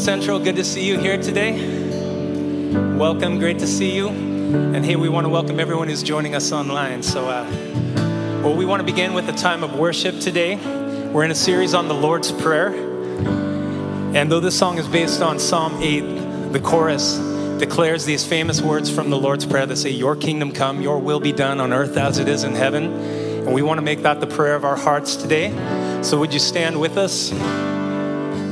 Central, good to see you here today. Welcome, great to see you. And hey, we want to welcome everyone who's joining us online. So, uh, well, we want to begin with a time of worship today. We're in a series on the Lord's Prayer. And though this song is based on Psalm 8, the chorus declares these famous words from the Lord's Prayer that say, Your kingdom come, your will be done on earth as it is in heaven. And we want to make that the prayer of our hearts today. So, would you stand with us?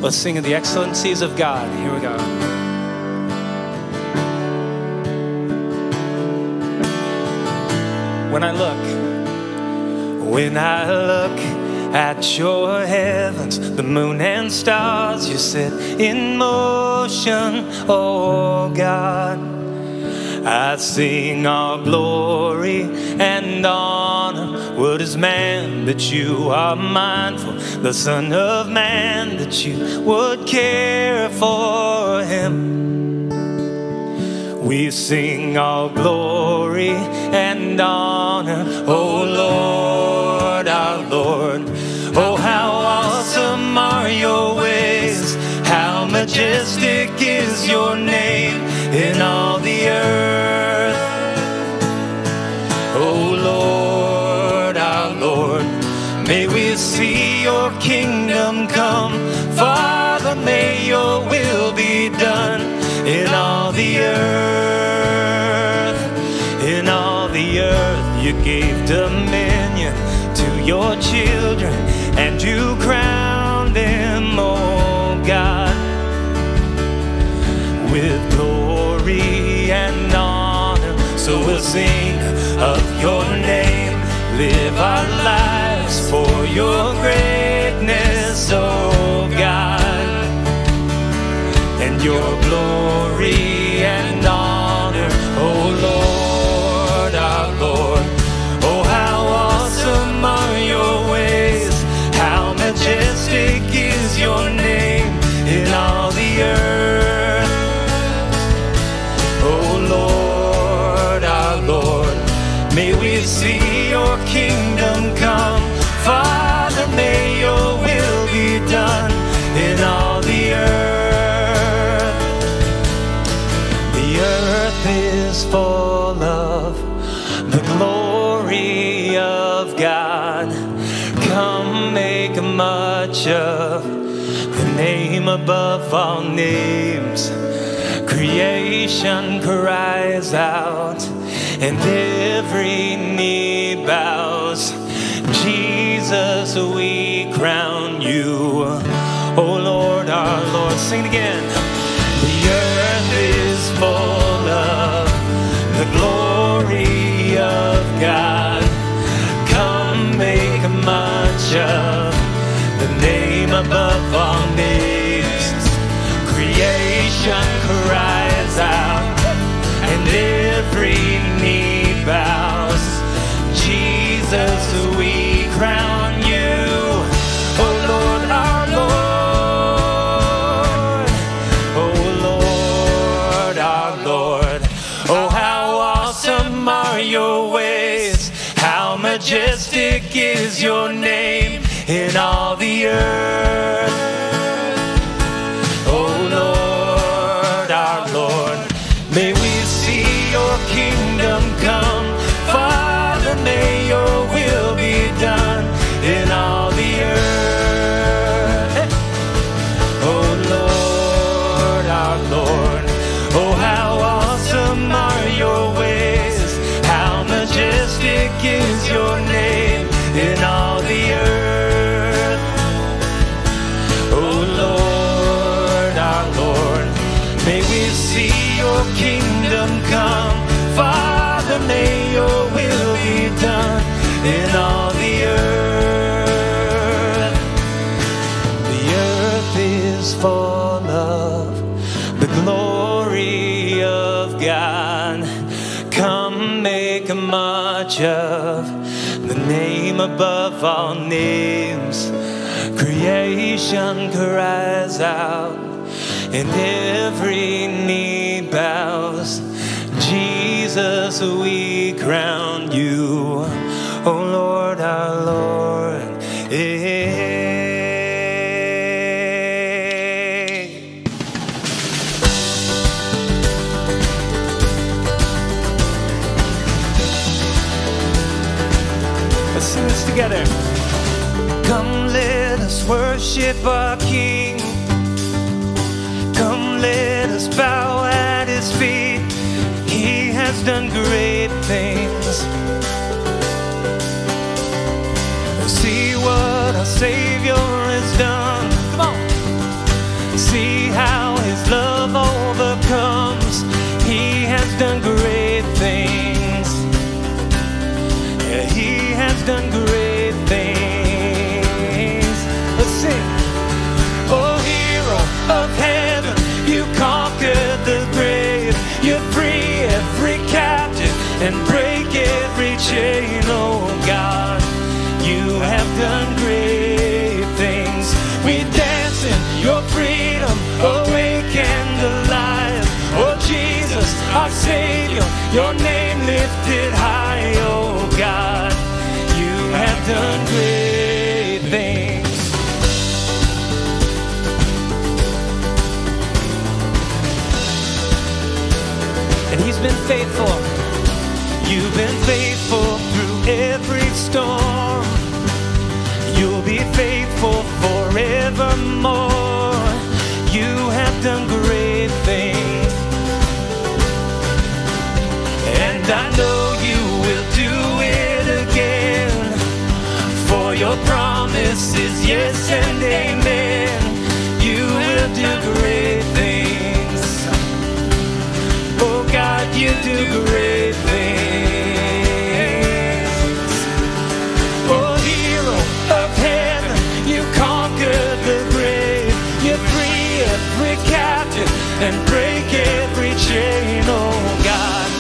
Let's sing of the excellencies of God. Here we go. When I look, when I look at your heavens, the moon and stars you set in motion, oh God. I sing all glory and honor. What is man that you are mindful? The Son of Man that you would care for him. We sing all glory and honor, O Lord, our Lord. Oh, how awesome are your ways, how majestic is your name in all the earth. May we see your kingdom come. Father, may your will be done in all the earth. In all the earth, you gave dominion to your children and you crowned them, oh God, with glory and honor. So we'll sing of your name, live our lives for your greatness, oh God, and your glory and honor, oh Lord, our Lord. Oh, how awesome are your ways, how majestic is your name above all names. Creation cries out, and every knee bows. Jesus, we crown you. Oh Lord, our Lord, sing it again. The earth is full of the glory of God. Come make much of the name above all. Creation cries out, and every knee bows. Jesus, we crown you. Oh Lord, our Lord. Oh Lord, our Lord. Oh, how awesome are your ways. How majestic is your name in all the earth. Much of the name above all names. Creation cries out, and every knee bows. Jesus, we crown you, our King. Come, let us bow at his feet. He has done great things. See what our Savior and break every chain. Oh, God, you have done great things. We dance in your freedom, awake and alive. Oh, Jesus, our Savior, your name lifted high. Oh, God, you have done great things. and he's been faithful. Been faithful through every storm. You'll be faithful forevermore. You have done great things. And I know you will do it again. For your promise is yes and amen. You will do great things. Oh God, you do great things. And break every chain. Oh God,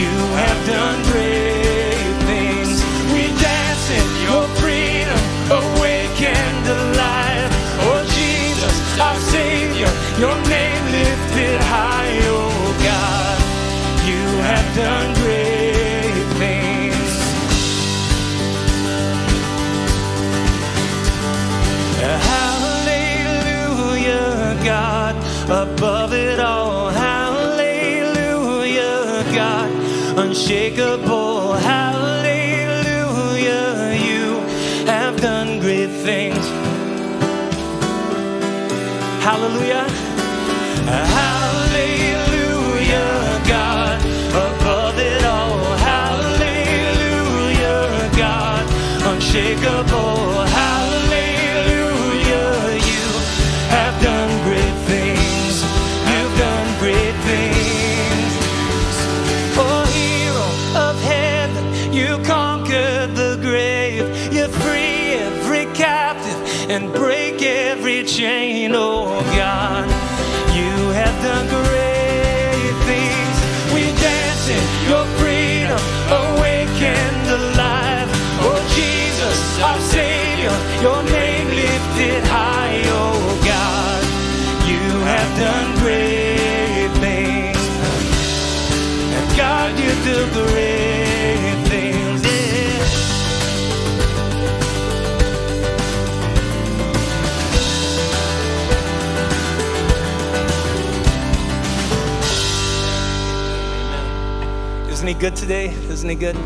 you have done great things. We dance in your freedom, awake and alive. Oh Jesus, our Savior, your name lifted high. Oh God, you have done great things. Hallelujah, God, above unshakable. Hallelujah, you have done great things. Hallelujah. Hallelujah, God, above it all. Hallelujah, God, unshakable. And break every chain. Oh, God, you have done great things. We're dancing your freedom, awakened alive. Oh, Jesus, our Savior, your name lifted high. Oh, God, you have done great things. And God, you do great Isn't he good today? Isn't he good?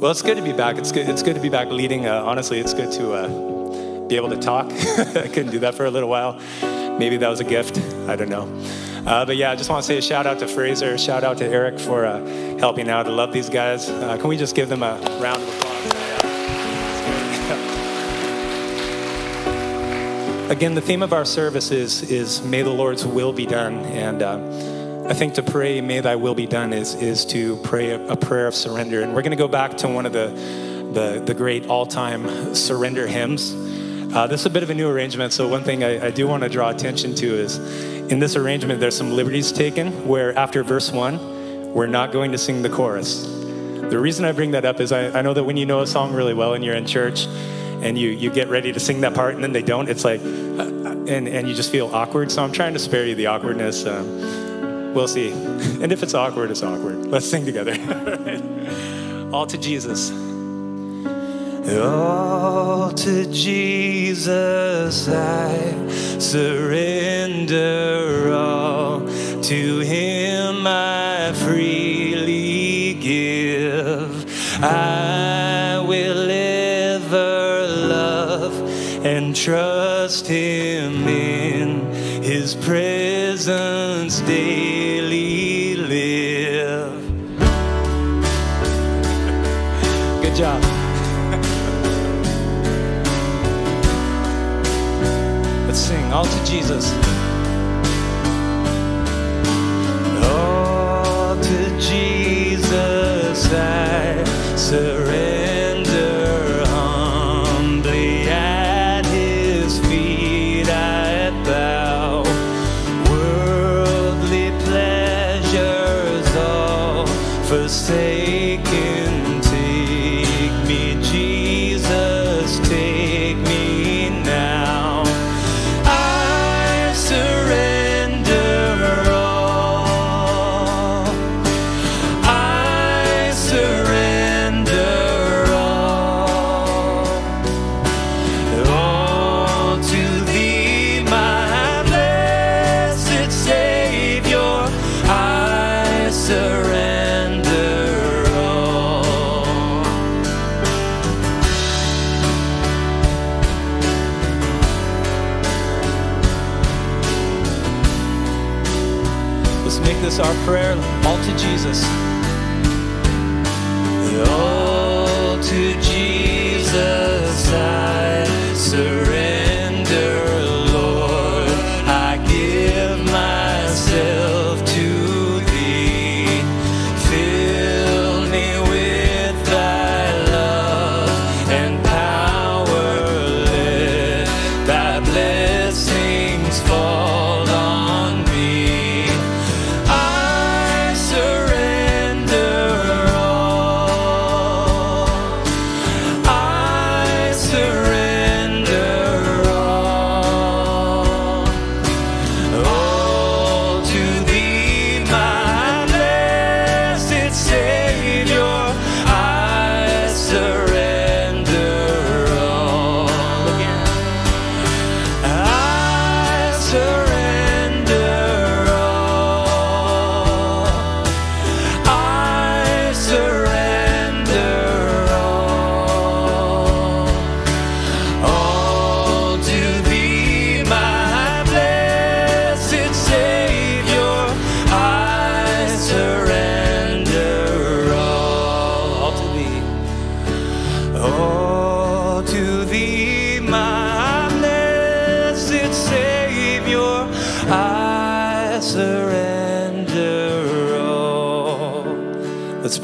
Well, it's good to be back. It's good. It's good to be back leading. Uh, honestly, it's good to uh, be able to talk. I couldn't do that for a little while. Maybe that was a gift. I don't know. Uh, but yeah, I just want to say a shout out to Fraser. Shout out to Eric for uh, helping out. I love these guys. Uh, can we just give them a round Again, the theme of our service is, is May the Lord's will be done. And uh, I think to pray, May thy will be done, is, is to pray a, a prayer of surrender. And we're going to go back to one of the, the, the great all time surrender hymns. Uh, this is a bit of a new arrangement. So, one thing I, I do want to draw attention to is in this arrangement, there's some liberties taken where after verse one, we're not going to sing the chorus. The reason I bring that up is I, I know that when you know a song really well and you're in church, and you, you get ready to sing that part and then they don't, it's like, uh, and, and you just feel awkward. So I'm trying to spare you the awkwardness. Um, we'll see. And if it's awkward, it's awkward. Let's sing together. All to Jesus. All to Jesus I surrender all. to him I freely give. I trust him in his presence daily live. Good job. Let's sing all to Jesus.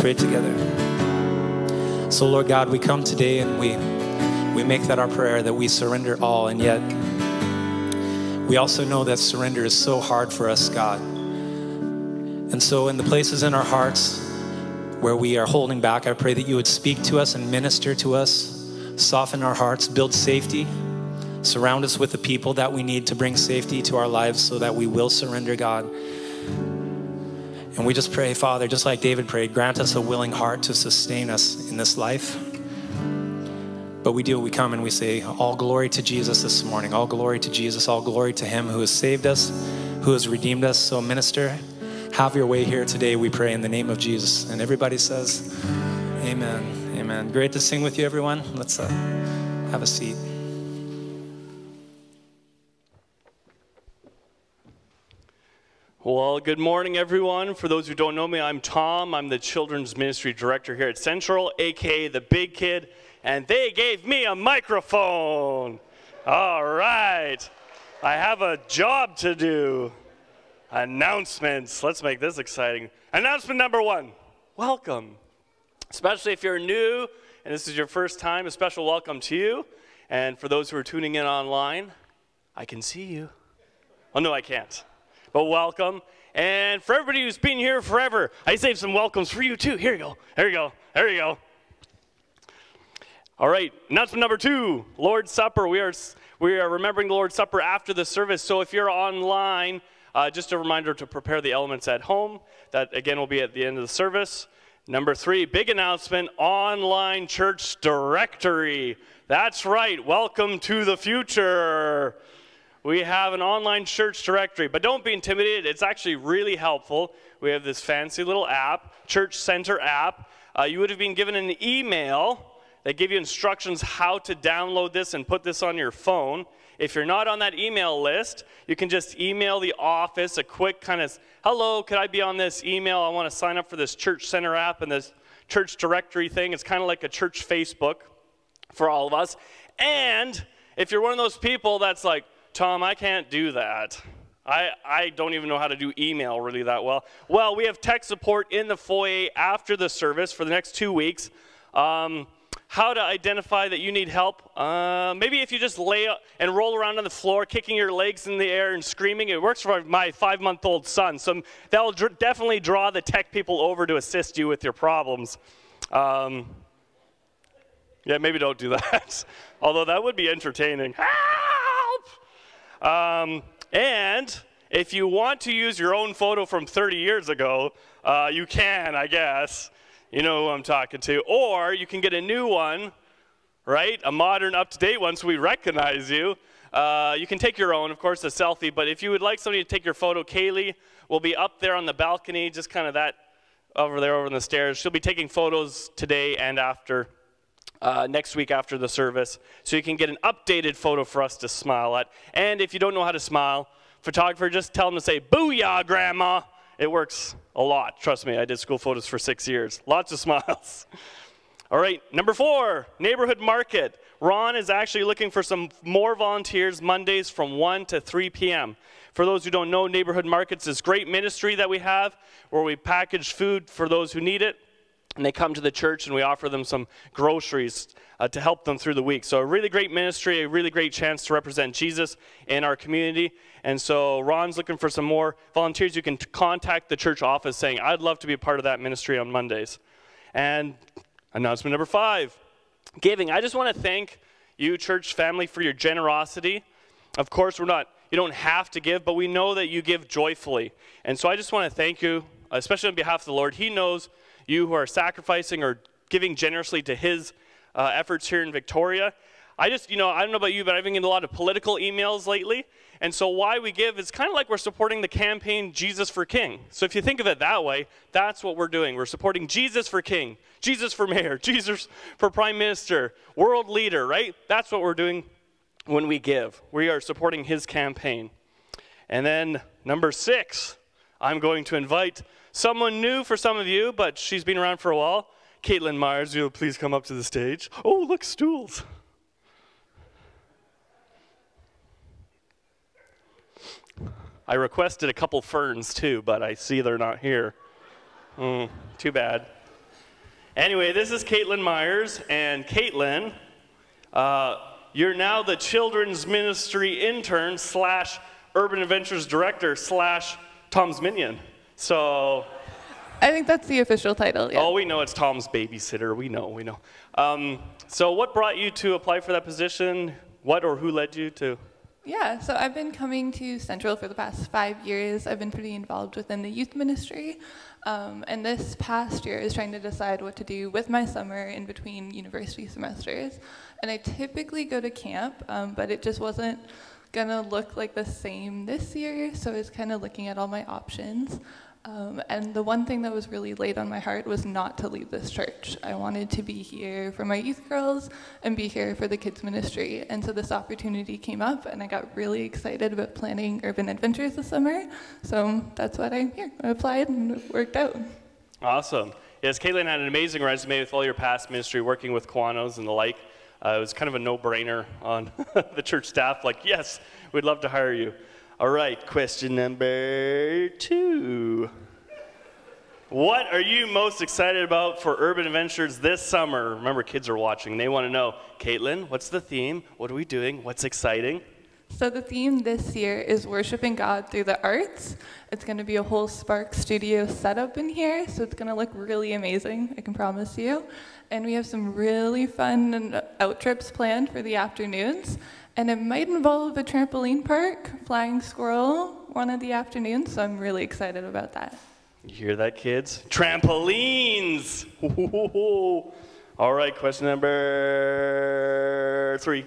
Pray together. So, Lord God, we come today and we we make that our prayer that we surrender all, and yet we also know that surrender is so hard for us, God. And so, in the places in our hearts where we are holding back, I pray that you would speak to us and minister to us, soften our hearts, build safety, surround us with the people that we need to bring safety to our lives so that we will surrender, God. And we just pray, Father, just like David prayed, grant us a willing heart to sustain us in this life. But we do, we come and we say, All glory to Jesus this morning, all glory to Jesus, all glory to Him who has saved us, who has redeemed us. So, minister, have your way here today, we pray in the name of Jesus. And everybody says, Amen. Amen. Great to sing with you, everyone. Let's uh, have a seat. Well, good morning, everyone. For those who don't know me, I'm Tom. I'm the Children's Ministry Director here at Central, aka the Big Kid, and they gave me a microphone. All right. I have a job to do. Announcements. Let's make this exciting. Announcement number one welcome. Especially if you're new and this is your first time, a special welcome to you. And for those who are tuning in online, I can see you. Oh, no, I can't but welcome. And for everybody who's been here forever, I saved some welcomes for you too. Here you go. There you go. There you go. All right, announcement number two Lord's Supper. We are, we are remembering the Lord's Supper after the service. So if you're online, uh, just a reminder to prepare the elements at home. That again will be at the end of the service. Number three, big announcement online church directory. That's right, welcome to the future. We have an online church directory. But don't be intimidated, it's actually really helpful. We have this fancy little app, Church Center app. Uh, you would have been given an email that give you instructions how to download this and put this on your phone. If you're not on that email list, you can just email the office a quick kind of, hello, could I be on this email? I want to sign up for this Church Center app and this church directory thing. It's kind of like a church Facebook for all of us. And if you're one of those people that's like, Tom, I can't do that. I, I don't even know how to do email really that well. Well, we have tech support in the foyer after the service for the next two weeks. Um, how to identify that you need help. Uh, maybe if you just lay and roll around on the floor, kicking your legs in the air and screaming. It works for my five month old son. So that will dr- definitely draw the tech people over to assist you with your problems. Um, yeah, maybe don't do that. Although that would be entertaining. Help! Um, and if you want to use your own photo from 30 years ago, uh, you can, I guess. You know who I'm talking to. Or you can get a new one, right? A modern, up to date one so we recognize you. Uh, you can take your own, of course, a selfie. But if you would like somebody to take your photo, Kaylee will be up there on the balcony, just kind of that over there over on the stairs. She'll be taking photos today and after. Uh, next week after the service, so you can get an updated photo for us to smile at. And if you don't know how to smile, photographer, just tell them to say, Booyah, Grandma. It works a lot. Trust me, I did school photos for six years. Lots of smiles. All right, number four, neighborhood market. Ron is actually looking for some more volunteers Mondays from 1 to 3 p.m. For those who don't know, Neighborhood Markets is great ministry that we have where we package food for those who need it. And they come to the church and we offer them some groceries uh, to help them through the week. So, a really great ministry, a really great chance to represent Jesus in our community. And so, Ron's looking for some more volunteers. You can t- contact the church office saying, I'd love to be a part of that ministry on Mondays. And announcement number five giving. I just want to thank you, church family, for your generosity. Of course, we're not, you don't have to give, but we know that you give joyfully. And so, I just want to thank you, especially on behalf of the Lord. He knows you who are sacrificing or giving generously to His uh, efforts here in Victoria. I just, you know, I don't know about you, but I've been getting a lot of political emails lately. And so why we give is kind of like we're supporting the campaign Jesus for King. So if you think of it that way, that's what we're doing. We're supporting Jesus for King, Jesus for Mayor, Jesus for Prime Minister, world leader, right? That's what we're doing when we give. We are supporting his campaign. And then number six, I'm going to invite someone new for some of you, but she's been around for a while. Caitlin Myers, you'll please come up to the stage. Oh, look, stools. I requested a couple ferns too, but I see they're not here. Mm, too bad. Anyway, this is Caitlin Myers, and Caitlin, uh, you're now the children's ministry intern slash urban adventures director slash Tom's minion. So I think that's the official title. Yeah. Oh, we know it's Tom's babysitter. We know, we know. Um, so, what brought you to apply for that position? What or who led you to? Yeah, so I've been coming to Central for the past five years. I've been pretty involved within the youth ministry. Um, and this past year is trying to decide what to do with my summer in between university semesters. And I typically go to camp, um, but it just wasn't gonna look like the same this year. So I was kind of looking at all my options. Um, and the one thing that was really laid on my heart was not to leave this church. I wanted to be here for my youth girls and be here for the kids' ministry. And so this opportunity came up, and I got really excited about planning urban adventures this summer. So that's what I'm here. I applied, and it worked out. Awesome. Yes, Caitlin had an amazing resume with all your past ministry, working with Kiwanis and the like. Uh, it was kind of a no brainer on the church staff, like, yes, we'd love to hire you. All right, question number two. What are you most excited about for Urban Adventures this summer? Remember, kids are watching. They want to know, Caitlin, what's the theme? What are we doing? What's exciting? So, the theme this year is worshiping God through the arts. It's going to be a whole Spark Studio setup in here, so it's going to look really amazing, I can promise you. And we have some really fun out trips planned for the afternoons. And it might involve a trampoline park, flying squirrel, one of the afternoons, so I'm really excited about that. You hear that, kids? Trampolines! All right, question number three.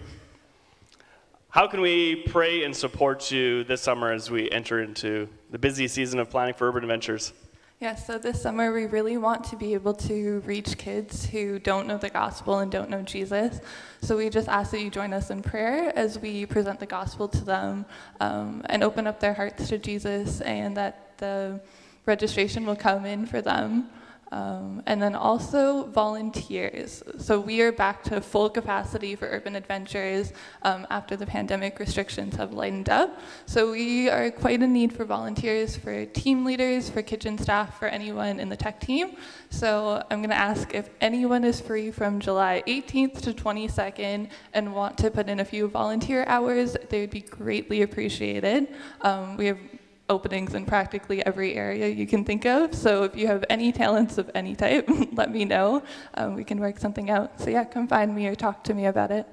How can we pray and support you this summer as we enter into the busy season of planning for urban adventures? Yeah, so this summer we really want to be able to reach kids who don't know the gospel and don't know Jesus. So we just ask that you join us in prayer as we present the gospel to them um, and open up their hearts to Jesus, and that the registration will come in for them. Um, and then also volunteers. So we are back to full capacity for urban adventures um, after the pandemic restrictions have lightened up. So we are quite in need for volunteers, for team leaders, for kitchen staff, for anyone in the tech team. So I'm going to ask if anyone is free from July 18th to 22nd and want to put in a few volunteer hours, they would be greatly appreciated. Um, we have openings in practically every area you can think of. So if you have any talents of any type, let me know. Um, we can work something out. So yeah, come find me or talk to me about it.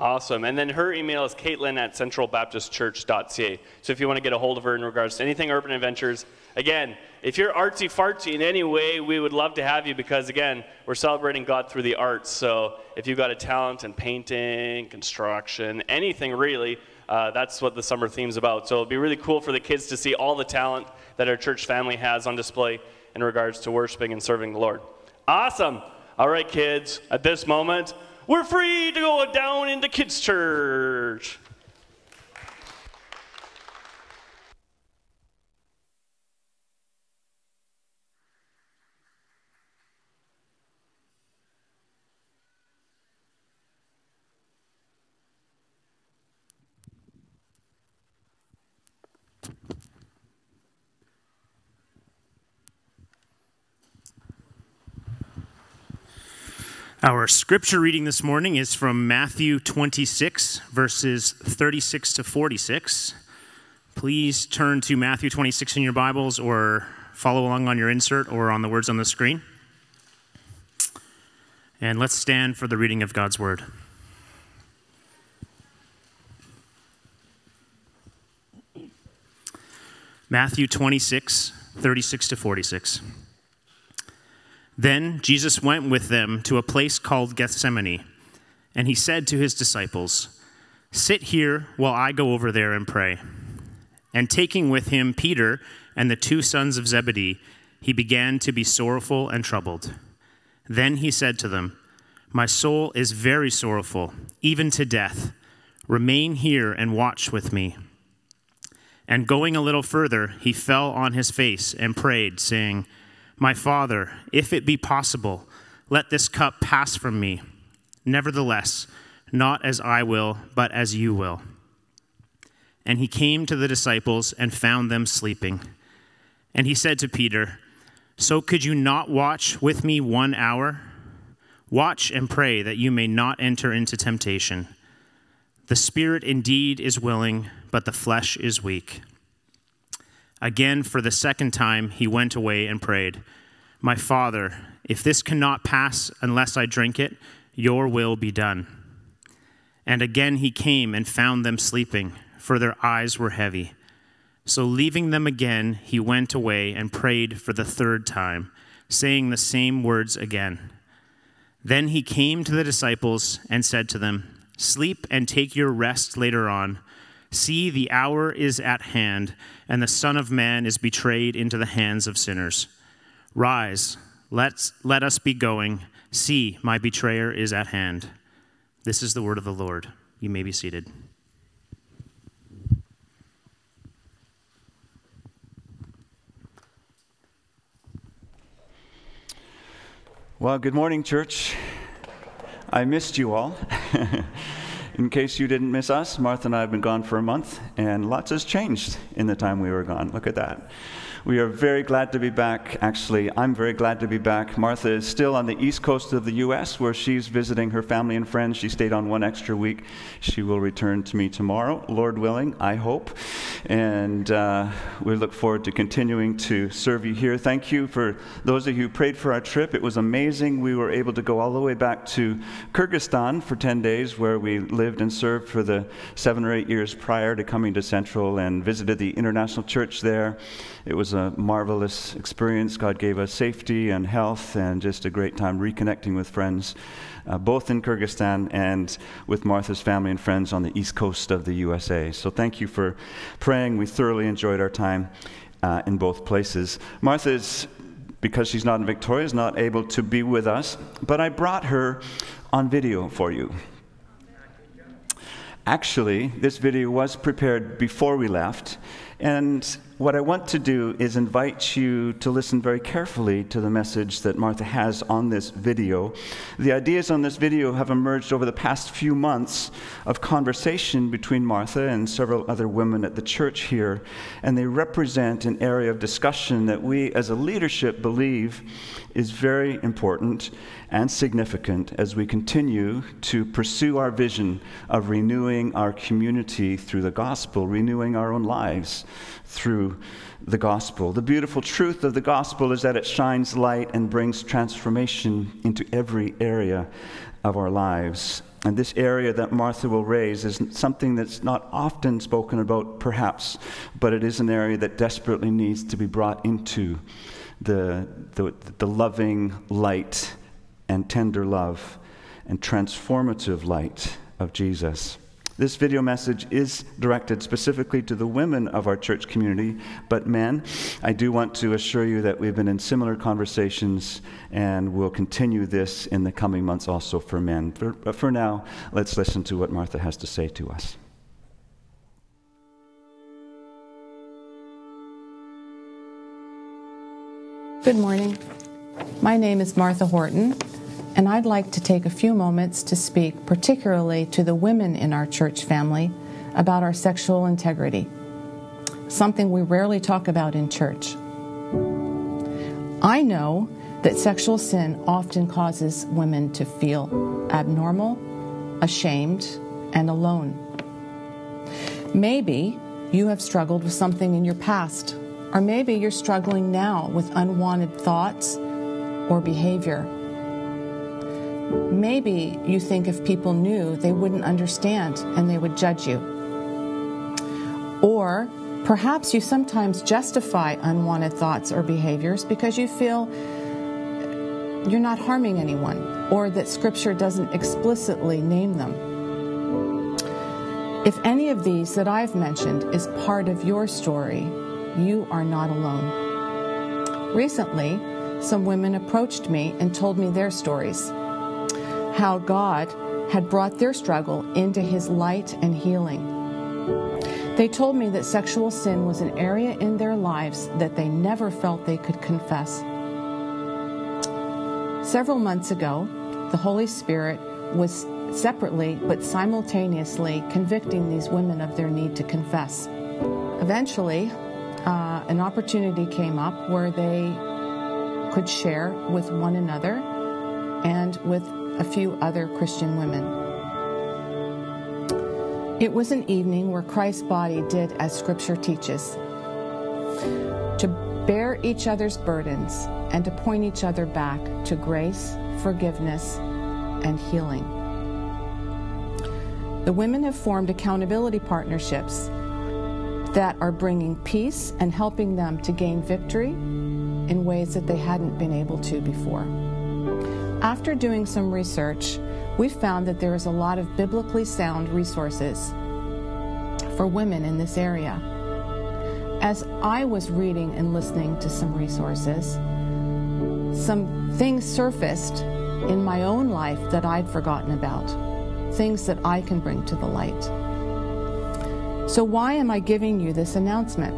Awesome. And then her email is caitlin at centralbaptistchurch.ca. So if you want to get a hold of her in regards to anything Urban Adventures, again, if you're artsy fartsy in any way, we would love to have you because, again, we're celebrating God through the arts. So if you've got a talent in painting, construction, anything really, uh, that's what the summer theme's about. So it'll be really cool for the kids to see all the talent that our church family has on display in regards to worshiping and serving the Lord. Awesome. All right, kids, at this moment, we're free to go down into kids' church. Our scripture reading this morning is from Matthew 26, verses 36 to 46. Please turn to Matthew 26 in your Bibles or follow along on your insert or on the words on the screen. And let's stand for the reading of God's word. Matthew 26, 36 to 46. Then Jesus went with them to a place called Gethsemane, and he said to his disciples, Sit here while I go over there and pray. And taking with him Peter and the two sons of Zebedee, he began to be sorrowful and troubled. Then he said to them, My soul is very sorrowful, even to death. Remain here and watch with me. And going a little further, he fell on his face and prayed, saying, my Father, if it be possible, let this cup pass from me. Nevertheless, not as I will, but as you will. And he came to the disciples and found them sleeping. And he said to Peter, So could you not watch with me one hour? Watch and pray that you may not enter into temptation. The spirit indeed is willing, but the flesh is weak. Again, for the second time, he went away and prayed, My Father, if this cannot pass unless I drink it, your will be done. And again he came and found them sleeping, for their eyes were heavy. So leaving them again, he went away and prayed for the third time, saying the same words again. Then he came to the disciples and said to them, Sleep and take your rest later on. See, the hour is at hand, and the Son of Man is betrayed into the hands of sinners. Rise, let's, let us be going. See, my betrayer is at hand. This is the word of the Lord. You may be seated. Well, good morning, church. I missed you all. In case you didn't miss us, Martha and I have been gone for a month, and lots has changed in the time we were gone. Look at that. We are very glad to be back. Actually, I'm very glad to be back. Martha is still on the east coast of the U.S., where she's visiting her family and friends. She stayed on one extra week. She will return to me tomorrow, Lord willing, I hope. And uh, we look forward to continuing to serve you here. Thank you for those of you who prayed for our trip. It was amazing. We were able to go all the way back to Kyrgyzstan for 10 days, where we lived and served for the seven or eight years prior to coming to Central and visited the International Church there. It was a marvelous experience. God gave us safety and health and just a great time reconnecting with friends uh, both in Kyrgyzstan and with Martha's family and friends on the east coast of the USA. So thank you for praying. We thoroughly enjoyed our time uh, in both places. Martha is, because she's not in Victoria, is not able to be with us, but I brought her on video for you. Actually, this video was prepared before we left, and what I want to do is invite you to listen very carefully to the message that Martha has on this video. The ideas on this video have emerged over the past few months of conversation between Martha and several other women at the church here, and they represent an area of discussion that we as a leadership believe is very important and significant as we continue to pursue our vision of renewing our community through the gospel, renewing our own lives through the gospel. The beautiful truth of the gospel is that it shines light and brings transformation into every area of our lives. And this area that Martha will raise is something that's not often spoken about, perhaps, but it is an area that desperately needs to be brought into the, the, the loving light and tender love and transformative light of Jesus. This video message is directed specifically to the women of our church community, but men, I do want to assure you that we've been in similar conversations and we'll continue this in the coming months also for men. but for now, let's listen to what Martha has to say to us. Good morning. My name is Martha Horton and I'd like to take a few moments to speak particularly to the women in our church family about our sexual integrity, something we rarely talk about in church. I know that sexual sin often causes women to feel abnormal, ashamed, and alone. Maybe you have struggled with something in your past, or maybe you're struggling now with unwanted thoughts or behavior. Maybe you think if people knew, they wouldn't understand and they would judge you. Or perhaps you sometimes justify unwanted thoughts or behaviors because you feel you're not harming anyone or that Scripture doesn't explicitly name them. If any of these that I've mentioned is part of your story, you are not alone. Recently, some women approached me and told me their stories how God had brought their struggle into his light and healing. They told me that sexual sin was an area in their lives that they never felt they could confess. Several months ago, the Holy Spirit was separately but simultaneously convicting these women of their need to confess. Eventually, uh, an opportunity came up where they could share with one another and with a few other Christian women. It was an evening where Christ's body did as Scripture teaches to bear each other's burdens and to point each other back to grace, forgiveness, and healing. The women have formed accountability partnerships that are bringing peace and helping them to gain victory in ways that they hadn't been able to before. After doing some research, we found that there is a lot of biblically sound resources for women in this area. As I was reading and listening to some resources, some things surfaced in my own life that I'd forgotten about, things that I can bring to the light. So, why am I giving you this announcement?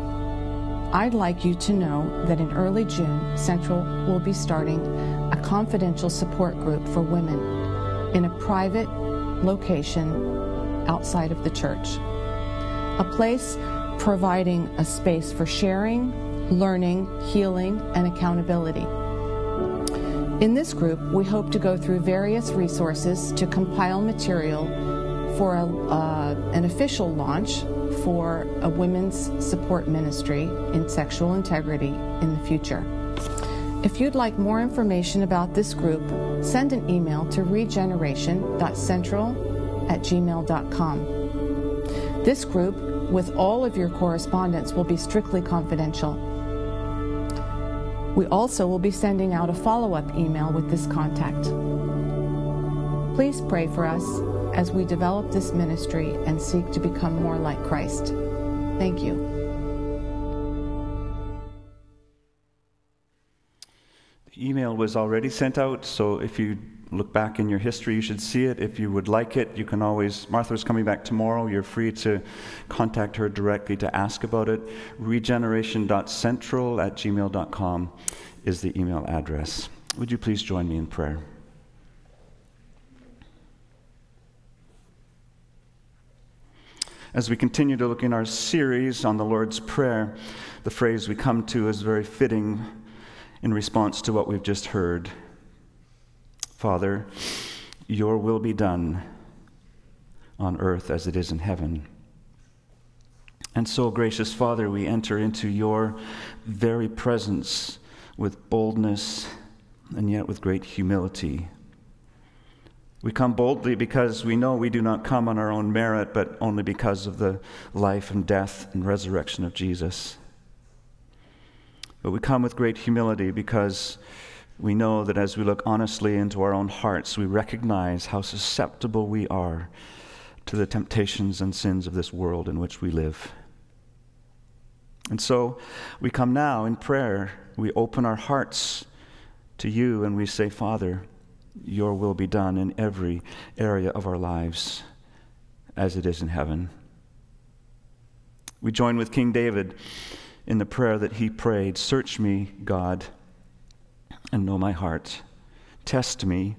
I'd like you to know that in early June, Central will be starting a confidential support group for women in a private location outside of the church. A place providing a space for sharing, learning, healing, and accountability. In this group, we hope to go through various resources to compile material for a, uh, an official launch for a women's support ministry in sexual integrity in the future. If you'd like more information about this group, send an email to regeneration.central at gmail.com. This group, with all of your correspondence, will be strictly confidential. We also will be sending out a follow up email with this contact. Please pray for us as we develop this ministry and seek to become more like Christ. Thank you. Email was already sent out, so if you look back in your history, you should see it. If you would like it, you can always, Martha's coming back tomorrow. You're free to contact her directly to ask about it. Regeneration.central at gmail.com is the email address. Would you please join me in prayer? As we continue to look in our series on the Lord's Prayer, the phrase we come to is very fitting in response to what we've just heard. Father, your will be done on earth as it is in heaven. And so, gracious Father, we enter into your very presence with boldness and yet with great humility. We come boldly because we know we do not come on our own merit, but only because of the life and death and resurrection of Jesus. But we come with great humility because we know that as we look honestly into our own hearts, we recognize how susceptible we are to the temptations and sins of this world in which we live. And so we come now in prayer, we open our hearts to you, and we say, Father, your will be done in every area of our lives as it is in heaven. We join with King David in the prayer that he prayed Search me, God, and know my heart. Test me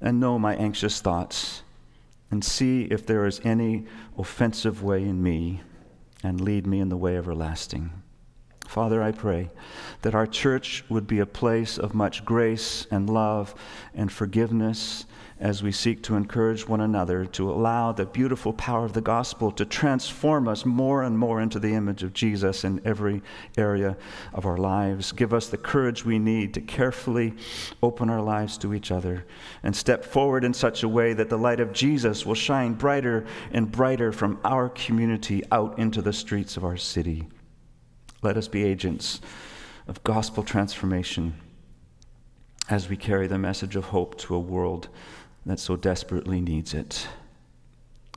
and know my anxious thoughts, and see if there is any offensive way in me, and lead me in the way everlasting. Father, I pray that our church would be a place of much grace and love and forgiveness as we seek to encourage one another to allow the beautiful power of the gospel to transform us more and more into the image of Jesus in every area of our lives. Give us the courage we need to carefully open our lives to each other and step forward in such a way that the light of Jesus will shine brighter and brighter from our community out into the streets of our city. Let us be agents of gospel transformation as we carry the message of hope to a world that so desperately needs it.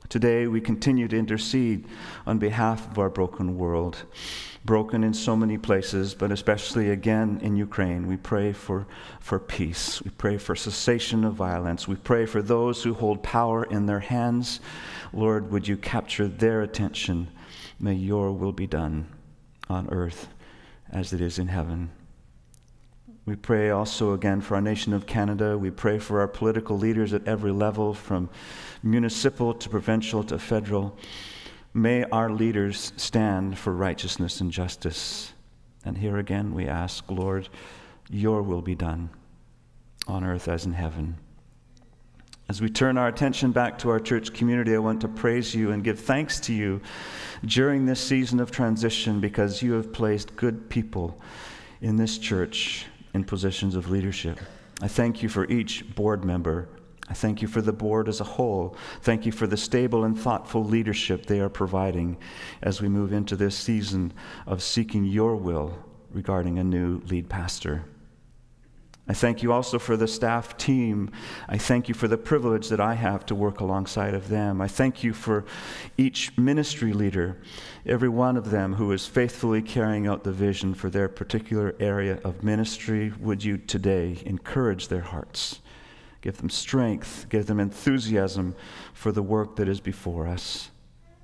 Today, we continue to intercede on behalf of our broken world, broken in so many places, but especially again in Ukraine. We pray for, for peace. We pray for cessation of violence. We pray for those who hold power in their hands. Lord, would you capture their attention? May your will be done on earth as it is in heaven. We pray also again for our nation of Canada. We pray for our political leaders at every level, from municipal to provincial to federal. May our leaders stand for righteousness and justice. And here again we ask, Lord, your will be done on earth as in heaven. As we turn our attention back to our church community, I want to praise you and give thanks to you during this season of transition because you have placed good people in this church in positions of leadership. I thank you for each board member. I thank you for the board as a whole. Thank you for the stable and thoughtful leadership they are providing as we move into this season of seeking your will regarding a new lead pastor. I thank you also for the staff team. I thank you for the privilege that I have to work alongside of them. I thank you for each ministry leader, every one of them who is faithfully carrying out the vision for their particular area of ministry. Would you today encourage their hearts? Give them strength, give them enthusiasm for the work that is before us.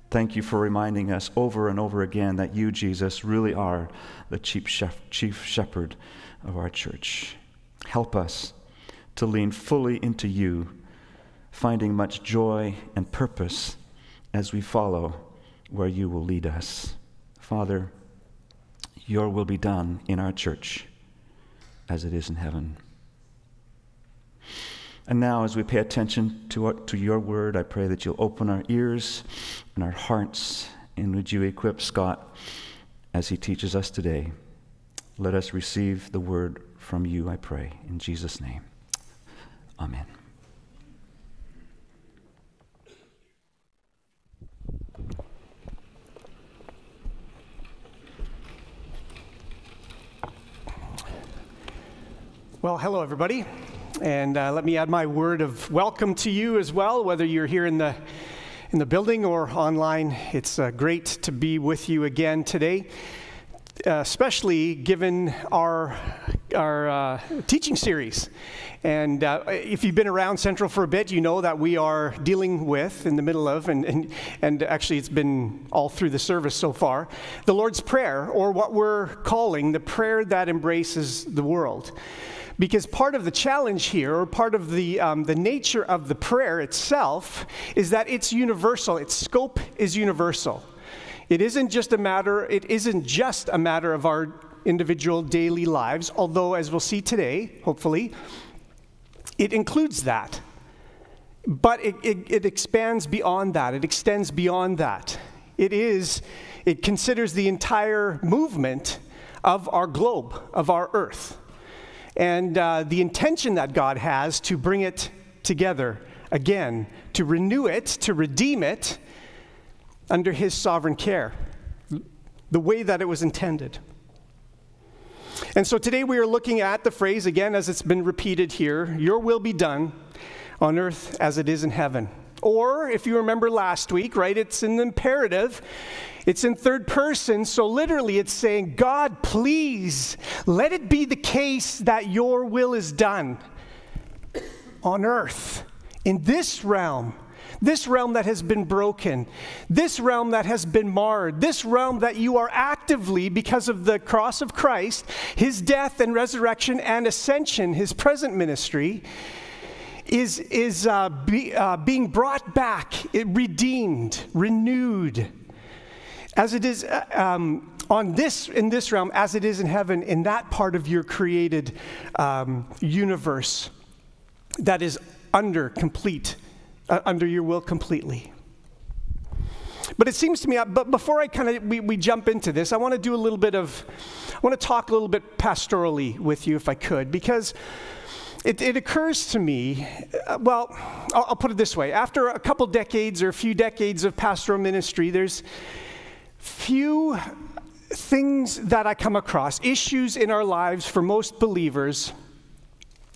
Thank you for reminding us over and over again that you, Jesus, really are the chief, shepherd of our church. Help us to lean fully into you, finding much joy and purpose as we follow where you will lead us. Father, your will be done in our church as it is in heaven. And now, as we pay attention to, our, to your word, I pray that you'll open our ears and our hearts, and would you equip Scott as he teaches us today. Let us receive the word from you, I pray. In Jesus' name. Amen. Well, hello, everybody. And uh, let me add my word of welcome to you as well, whether you're here in the in the building or online. It's uh, great to be with you again today, uh, especially given our our uh, teaching series. And uh, if you've been around Central for a bit, you know that we are dealing with, in the middle of, and, and, and actually it's been all through the service so far, the Lord's Prayer, or what we're calling the prayer that embraces the world. Because part of the challenge here, or part of the, um, the nature of the prayer itself, is that it's universal. Its scope is universal. It isn't just a matter, it isn't just a matter of our individual daily lives, although, as we'll see today, hopefully, it includes that. But it, it, it, expands beyond that, it extends beyond that. It is, it considers the entire movement of our globe, of our earth, and uh, the intention that God has to bring it together again, to renew it, to redeem it under His sovereign care, the way that it was intended. And so today we are looking at the phrase, again, as it's been repeated here Your will be done on earth as it is in heaven. Or, if you remember last week, right, it's in the imperative, it's in third person, so literally it's saying, God, please, let it be the case that your will is done on earth, in this realm, this realm that has been broken, this realm that has been marred, this realm that you are actively, because of the cross of Christ, his death and resurrection and ascension, his present ministry, is, is uh, be, uh, being brought back, redeemed, renewed, as it is uh, um, on this in this realm, as it is in heaven, in that part of your created um, universe that is under complete uh, under your will completely. But it seems to me, uh, but before I kind of we, we jump into this, I want to do a little bit of, I want to talk a little bit pastorally with you if I could, because it, it occurs to me, uh, well, I'll, I'll put it this way: after a couple decades or a few decades of pastoral ministry, there's few things that I come across, issues in our lives for most believers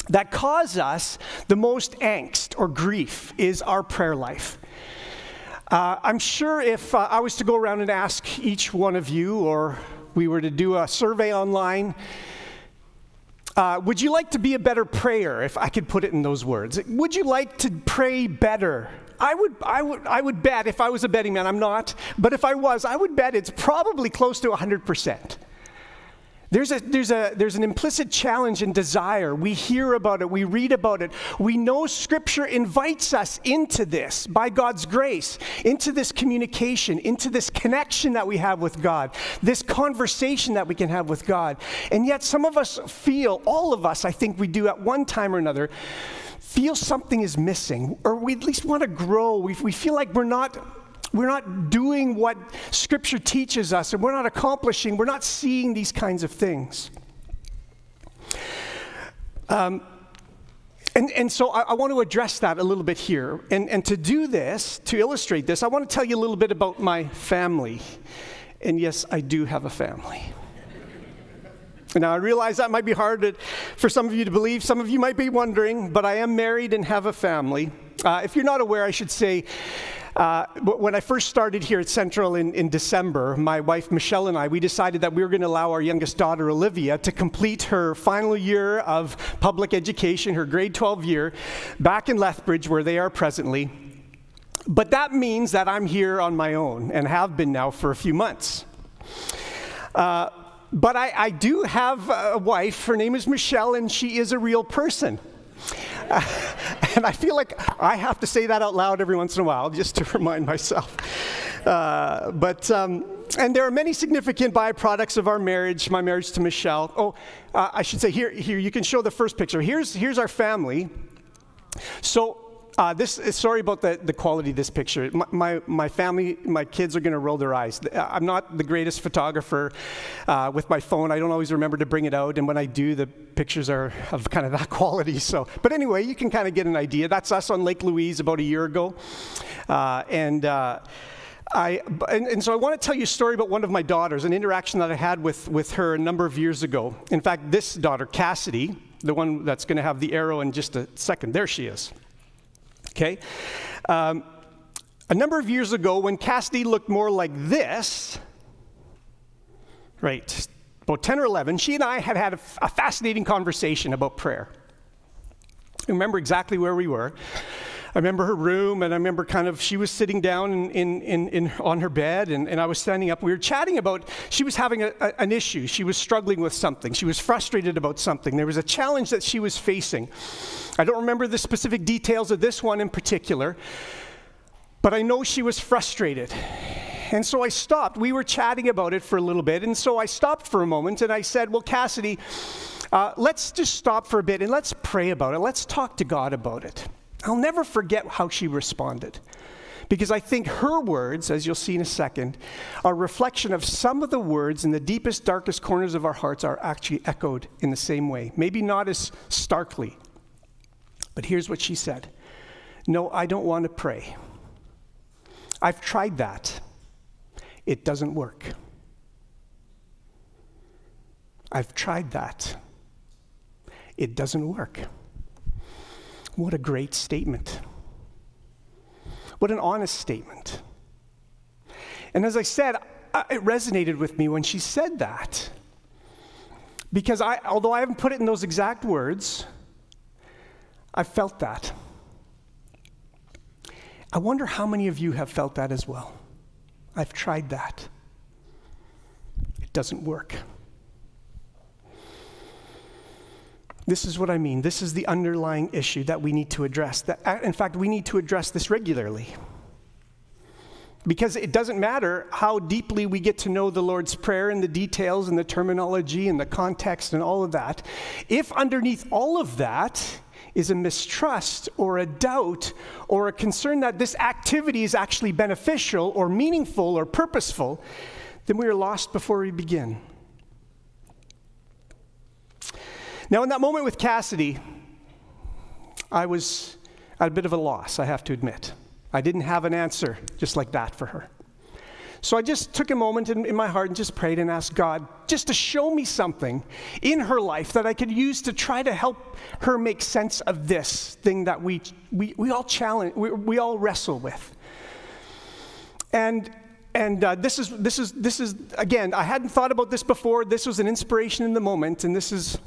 that cause us the most angst or grief is our prayer life. Uh, I'm sure if uh, I was to go around and ask each one of you, or we were to do a survey online, uh, would you like to be a better prayer, if I could put it in those words? Would you like to pray better? I would, I, would, I would bet, if I was a betting man, I'm not, but if I was, I would bet it's probably close to 100%. There's, a, there's, a, there's an implicit challenge and desire. We hear about it, we read about it. We know Scripture invites us into this by God's grace, into this communication, into this connection that we have with God, this conversation that we can have with God. And yet, some of us feel, all of us, I think we do at one time or another, feel something is missing, or we at least want to grow. We, we feel like we're not we're not doing what Scripture teaches us, and we're not accomplishing, we're not seeing these kinds of things. Um, and, and so I, I, want to address that a little bit here. And, and to do this, to illustrate this, I want to tell you a little bit about my family. And yes, I do have a family. Now, I realize that might be hard to, for some of you to believe. Some of you might be wondering, but I am married and have a family. Uh, if you're not aware, I should say uh, when I first started here at Central in, in December, my wife Michelle and I, we decided that we were going to allow our youngest daughter Olivia to complete her final year of public education, her grade 12 year, back in Lethbridge, where they are presently. But that means that I'm here on my own and have been now for a few months. Uh, but I, I, do have a wife. Her name is Michelle, and she is a real person. and I feel like I have to say that out loud every once in a while just to remind myself. Uh, but, um, and there are many significant byproducts of our marriage, my marriage to Michelle. Oh, uh, I should say, here, here, you can show the first picture. Here's, here's our family. So uh, this sorry about the, the quality of this picture. My, my, my family, my kids are going to roll their eyes. I'm not the greatest photographer uh, with my phone. I don't always remember to bring it out, and when I do, the pictures are of kind of that quality. So, but anyway, you can kind of get an idea. That's us on Lake Louise about a year ago, uh, and. Uh, I, and, and, so I want to tell you a story about one of my daughters, an interaction that I had with, with her a number of years ago. In fact, this daughter, Cassidy, the one that's going to have the arrow in just a second. There she is. Okay? Um, a number of years ago, when Cassidy looked more like this, right, about 10 or 11, she and I had had a, fascinating conversation about prayer. I remember exactly where we were. I remember her room, and I remember kind of she was sitting down in, in, in, in on her bed, and, and I was standing up. We were chatting about she was having a, a, an issue. She was struggling with something. She was frustrated about something. There was a challenge that she was facing. I don't remember the specific details of this one in particular, but I know she was frustrated. And so I stopped. We were chatting about it for a little bit, and so I stopped for a moment and I said, Well, Cassidy, uh, let's just stop for a bit and let's pray about it. Let's talk to God about it. I'll never forget how she responded. Because I think her words, as you'll see in a second, are a reflection of some of the words in the deepest, darkest corners of our hearts are actually echoed in the same way. Maybe not as starkly. But here's what she said No, I don't want to pray. I've tried that. It doesn't work. I've tried that. It doesn't work. What a great statement. What an honest statement. And as I said, it resonated with me when she said that. Because I, although I haven't put it in those exact words, I felt that. I wonder how many of you have felt that as well. I've tried that. It doesn't work. This is what I mean. This is the underlying issue that we need to address. That, uh, in fact, we need to address this regularly. Because it doesn't matter how deeply we get to know the Lord's Prayer and the details and the terminology and the context and all of that. If underneath all of that is a mistrust or a doubt or a concern that this activity is actually beneficial or meaningful or purposeful, then we are lost before we begin. Now, in that moment with Cassidy, I was at a bit of a loss, I have to admit. I didn't have an answer just like that for her. So I just took a moment in, in, my heart and just prayed and asked God just to show me something in her life that I could use to try to help her make sense of this thing that we, we, we all challenge, we, we all wrestle with. And and uh, this is this is this is again i hadn't thought about this before this was an inspiration in the moment and this is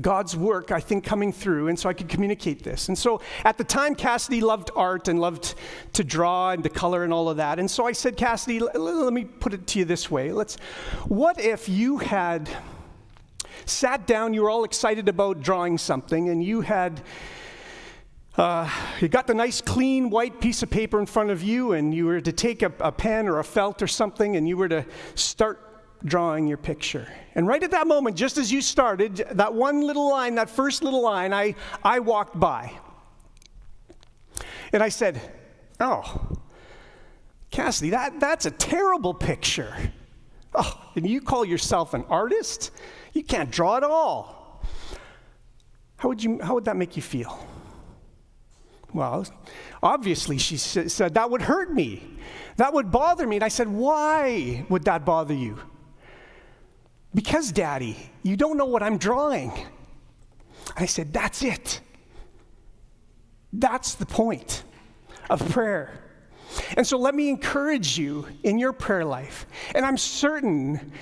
God's work, I think, coming through, and so I could communicate this. And so at the time, Cassidy loved art and loved to draw and to color and all of that. And so I said, Cassidy, let me put it to you this way. Let's, what if you had sat down, you were all excited about drawing something, and you had. Uh, you got the nice clean white piece of paper in front of you, and you were to take a, a pen or a felt or something, and you were to start drawing your picture. And right at that moment, just as you started, that one little line, that first little line, I, I walked by. And I said, Oh, Cassidy, that, that's a terrible picture. Oh, and you call yourself an artist? You can't draw at all. How would, you, how would that make you feel? Well, obviously, she said, that would hurt me. That would bother me. And I said, Why would that bother you? Because, Daddy, you don't know what I'm drawing. And I said, That's it. That's the point of prayer. And so let me encourage you in your prayer life. And I'm certain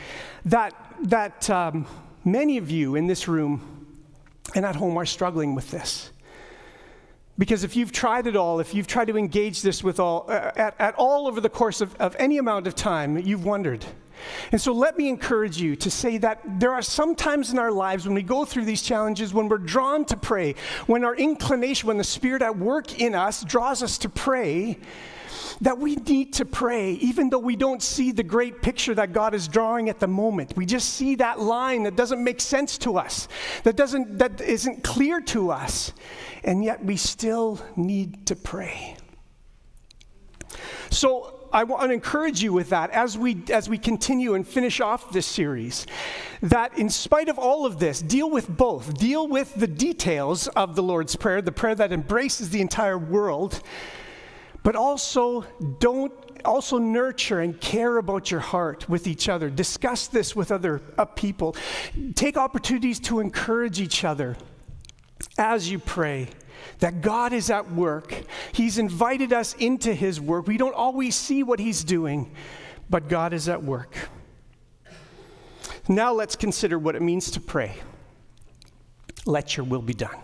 that, that um, many of you in this room and at home are struggling with this. Because if you've tried it all, if you've tried to engage this with all, uh, at, at all over the course of, of any amount of time, you've wondered, and so let me encourage you to say that there are some times in our lives when we go through these challenges, when we're drawn to pray, when our inclination, when the Spirit at work in us draws us to pray, that we need to pray, even though we don't see the great picture that God is drawing at the moment. We just see that line that doesn't make sense to us, that, doesn't, that isn't clear to us, and yet we still need to pray. So, I want to encourage you with that as we, as we continue and finish off this series. That in spite of all of this, deal with both. Deal with the details of the Lord's Prayer, the prayer that embraces the entire world, but also don't also nurture and care about your heart with each other. Discuss this with other uh, people. Take opportunities to encourage each other as you pray that God is at work. He's invited us into His work. We don't always see what He's doing, but God is at work. Now let's consider what it means to pray. Let your will be done.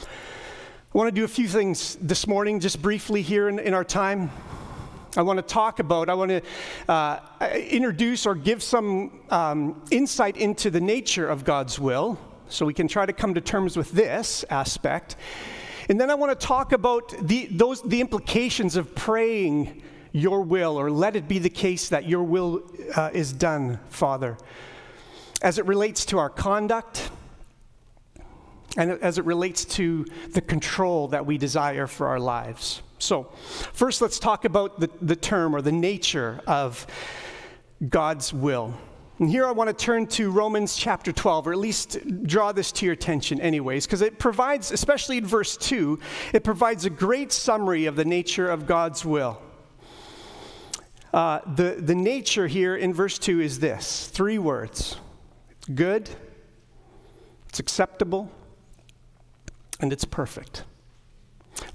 I want to do a few things this morning, just briefly here in, in our time. I want to talk about, I want to uh, introduce or give some um, insight into the nature of God's will so we can try to come to terms with this aspect. And then I want to talk about the, those, the implications of praying your will, or let it be the case that your will uh, is done, Father, as it relates to our conduct and as it relates to the control that we desire for our lives. So, first, let's talk about the, the term or the nature of God's will. And here I want to turn to Romans chapter 12, or at least draw this to your attention, anyways, because it provides, especially in verse 2, it provides a great summary of the nature of God's will. Uh, the, the nature here in verse 2 is this three words it's good, it's acceptable, and it's perfect.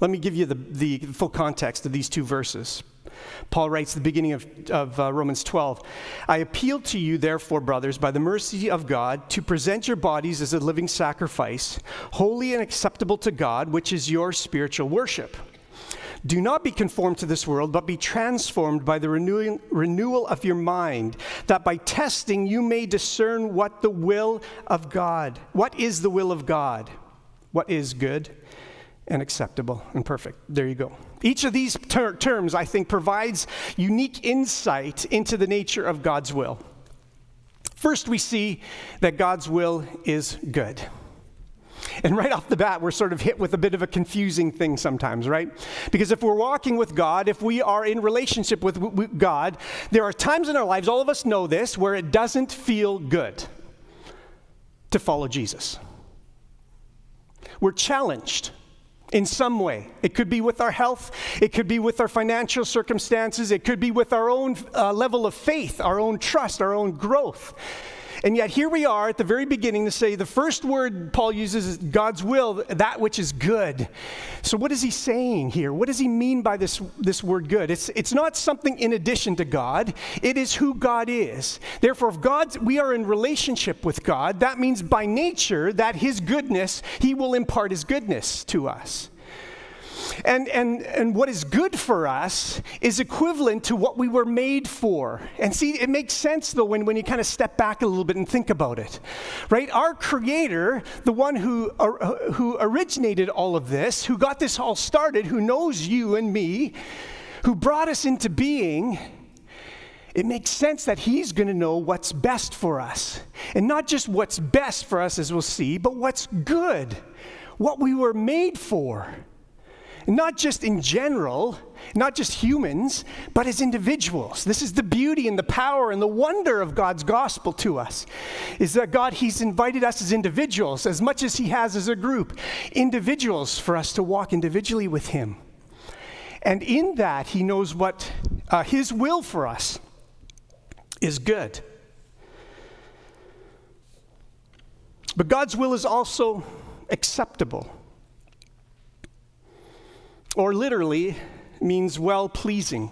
Let me give you the, the full context of these two verses. Paul writes at the beginning of, of uh, Romans 12 I appeal to you, therefore, brothers, by the mercy of God, to present your bodies as a living sacrifice, holy and acceptable to God, which is your spiritual worship. Do not be conformed to this world, but be transformed by the renewing, renewal of your mind, that by testing you may discern what the will of God, what is the will of God, what is good and acceptable and perfect. There you go. Each of these ter- terms, I think, provides unique insight into the nature of God's will. First, we see that God's will is good. And right off the bat, we're sort of hit with a bit of a confusing thing sometimes, right? Because if we're walking with God, if we are in relationship with, with God, there are times in our lives, all of us know this, where it doesn't feel good to follow Jesus. We're challenged in some way. It could be with our health, it could be with our financial circumstances, it could be with our own uh, level of faith, our own trust, our own growth. And yet, here we are at the very beginning to say the first word Paul uses is God's will, that which is good. So, what is he saying here? What does he mean by this, this word good? It's, it's not something in addition to God, it is who God is. Therefore, if God, we are in relationship with God, that means by nature that his goodness, he will impart his goodness to us. And, and, and what is good for us is equivalent to what we were made for. And see, it makes sense though when, when you kind of step back a little bit and think about it, right? Our Creator, the one who, uh, who originated all of this, who got this all started, who knows you and me, who brought us into being, it makes sense that he's going to know what's best for us. And not just what's best for us, as we'll see, but what's good, what we were made for not just in general, not just humans, but as individuals. This is the beauty and the power and the wonder of God's gospel to us. Is that God, He's invited us as individuals, as much as He has as a group, individuals for us to walk individually with Him. And in that, He knows what uh, His will for us is good. But God's will is also acceptable or literally means well pleasing.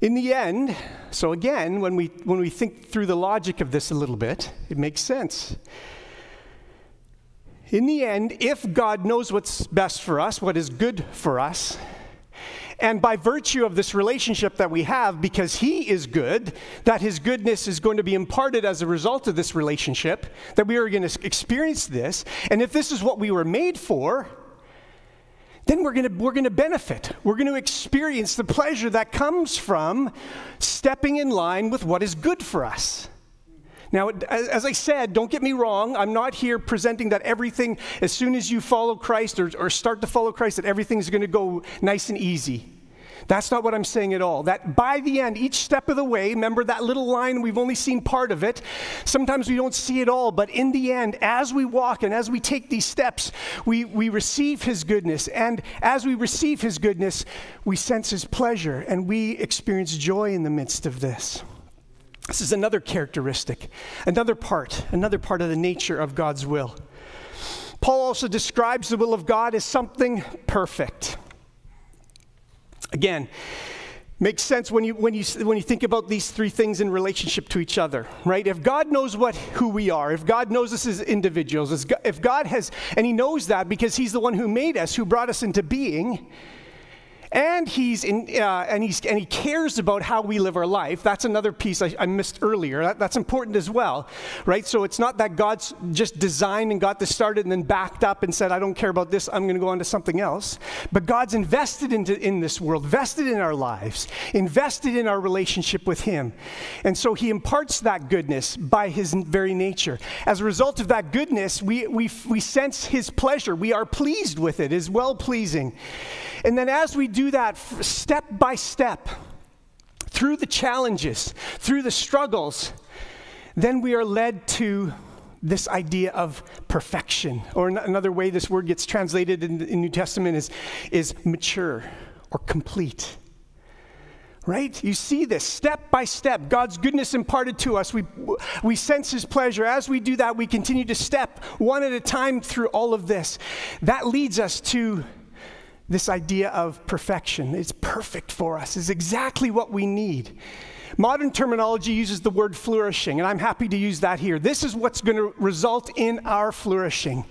In the end, so again, when we, when we think through the logic of this a little bit, it makes sense. In the end, if God knows what's best for us, what is good for us, and by virtue of this relationship that we have, because He is good, that His goodness is going to be imparted as a result of this relationship, that we are going to experience this. And if this is what we were made for, then we're going we're gonna benefit. We're going to experience the pleasure that comes from stepping in line with what is good for us. Now, as I said, don't get me wrong, I'm not here presenting that everything, as soon as you follow Christ or, or start to follow Christ, that everything's going to go nice and easy. That's not what I'm saying at all. That by the end, each step of the way, remember that little line, we've only seen part of it. Sometimes we don't see it all, but in the end, as we walk and as we take these steps, we, we receive His goodness. And as we receive His goodness, we sense His pleasure and we experience joy in the midst of this. This is another characteristic, another part, another part of the nature of God's will. Paul also describes the will of God as something perfect. Again, makes sense when you, when, you, when you think about these three things in relationship to each other, right? If God knows what, who we are, if God knows us as individuals, if God has, and He knows that because He's the one who made us, who brought us into being, and he's in, uh, and he's and he cares about how we live our life. That's another piece I, I missed earlier. That, that's important as well, right? So it's not that God's just designed and got this started and then backed up and said, "I don't care about this. I'm going to go on to something else." But God's invested into in this world, vested in our lives, invested in our relationship with Him, and so He imparts that goodness by His very nature. As a result of that goodness, we we we sense His pleasure. We are pleased with it. Is well pleasing. And then as we do that step by step, through the challenges, through the struggles, then we are led to this idea of perfection. Or another way this word gets translated in the New Testament is, is mature or complete. Right? You see this step by step, God's goodness imparted to us. We, we sense His pleasure. As we do that, we continue to step one at a time through all of this. That leads us to this idea of perfection. It's perfect for us, is exactly what we need. Modern terminology uses the word flourishing, and I'm happy to use that here. This is what's going to result in our flourishing.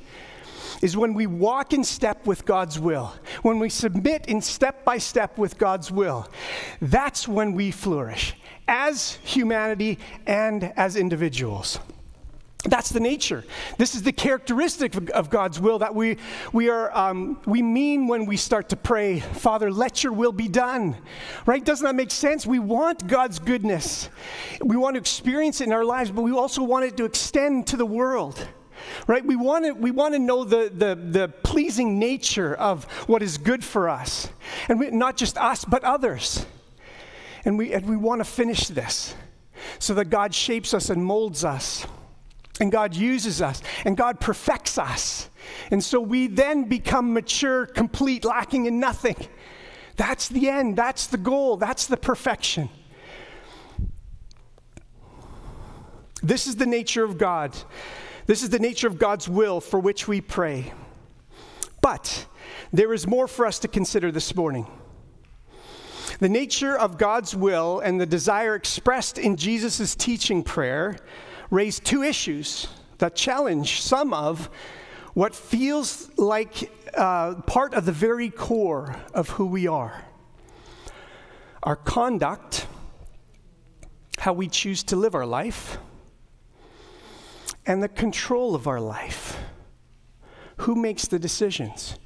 Is when we walk in step with God's will, when we submit in step by step with God's will, that's when we flourish as humanity and as individuals. That's the nature. This is the characteristic of God's will that we, we, are, um, we mean when we start to pray, Father, let your will be done. Right? Doesn't that make sense? We want God's goodness. We want to experience it in our lives, but we also want it to extend to the world. Right? We want to, we want to know the, the, the pleasing nature of what is good for us. And we, not just us, but others. And we, and we want to finish this so that God shapes us and molds us and God uses us, and God perfects us. And so we then become mature, complete, lacking in nothing. That's the end. That's the goal. That's the perfection. This is the nature of God. This is the nature of God's will for which we pray. But there is more for us to consider this morning. The nature of God's will and the desire expressed in Jesus' teaching prayer raise two issues that challenge some of what feels like uh, part of the very core of who we are our conduct, how we choose to live our life, and the control of our life. Who makes the decisions?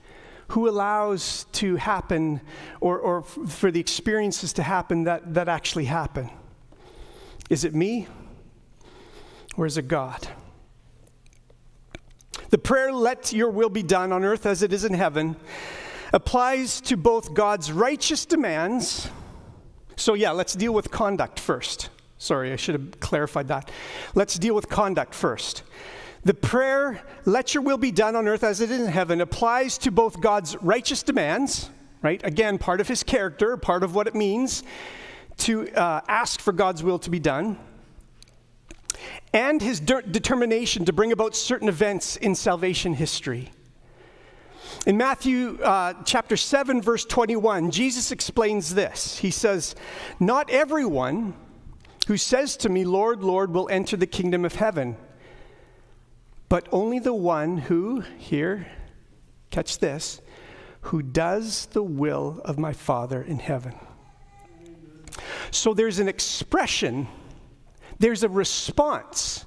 Who allows to happen or, or for the experiences to happen that, that actually happen? Is it me or is it God? The prayer, let your will be done on earth as it is in heaven, applies to both God's righteous demands. So, yeah, let's deal with conduct first. Sorry, I should have clarified that. Let's deal with conduct first. The prayer, let your will be done on earth as it is in heaven, applies to both God's righteous demands, right? Again, part of his character, part of what it means to uh, ask for God's will to be done and his de- determination to bring about certain events in salvation history. In Matthew uh, chapter 7, verse 21, Jesus explains this. He says, Not everyone who says to me, Lord, Lord, will enter the kingdom of heaven, but only the one who, here, catch this, who does the will of my Father in heaven. So there's an expression there's a response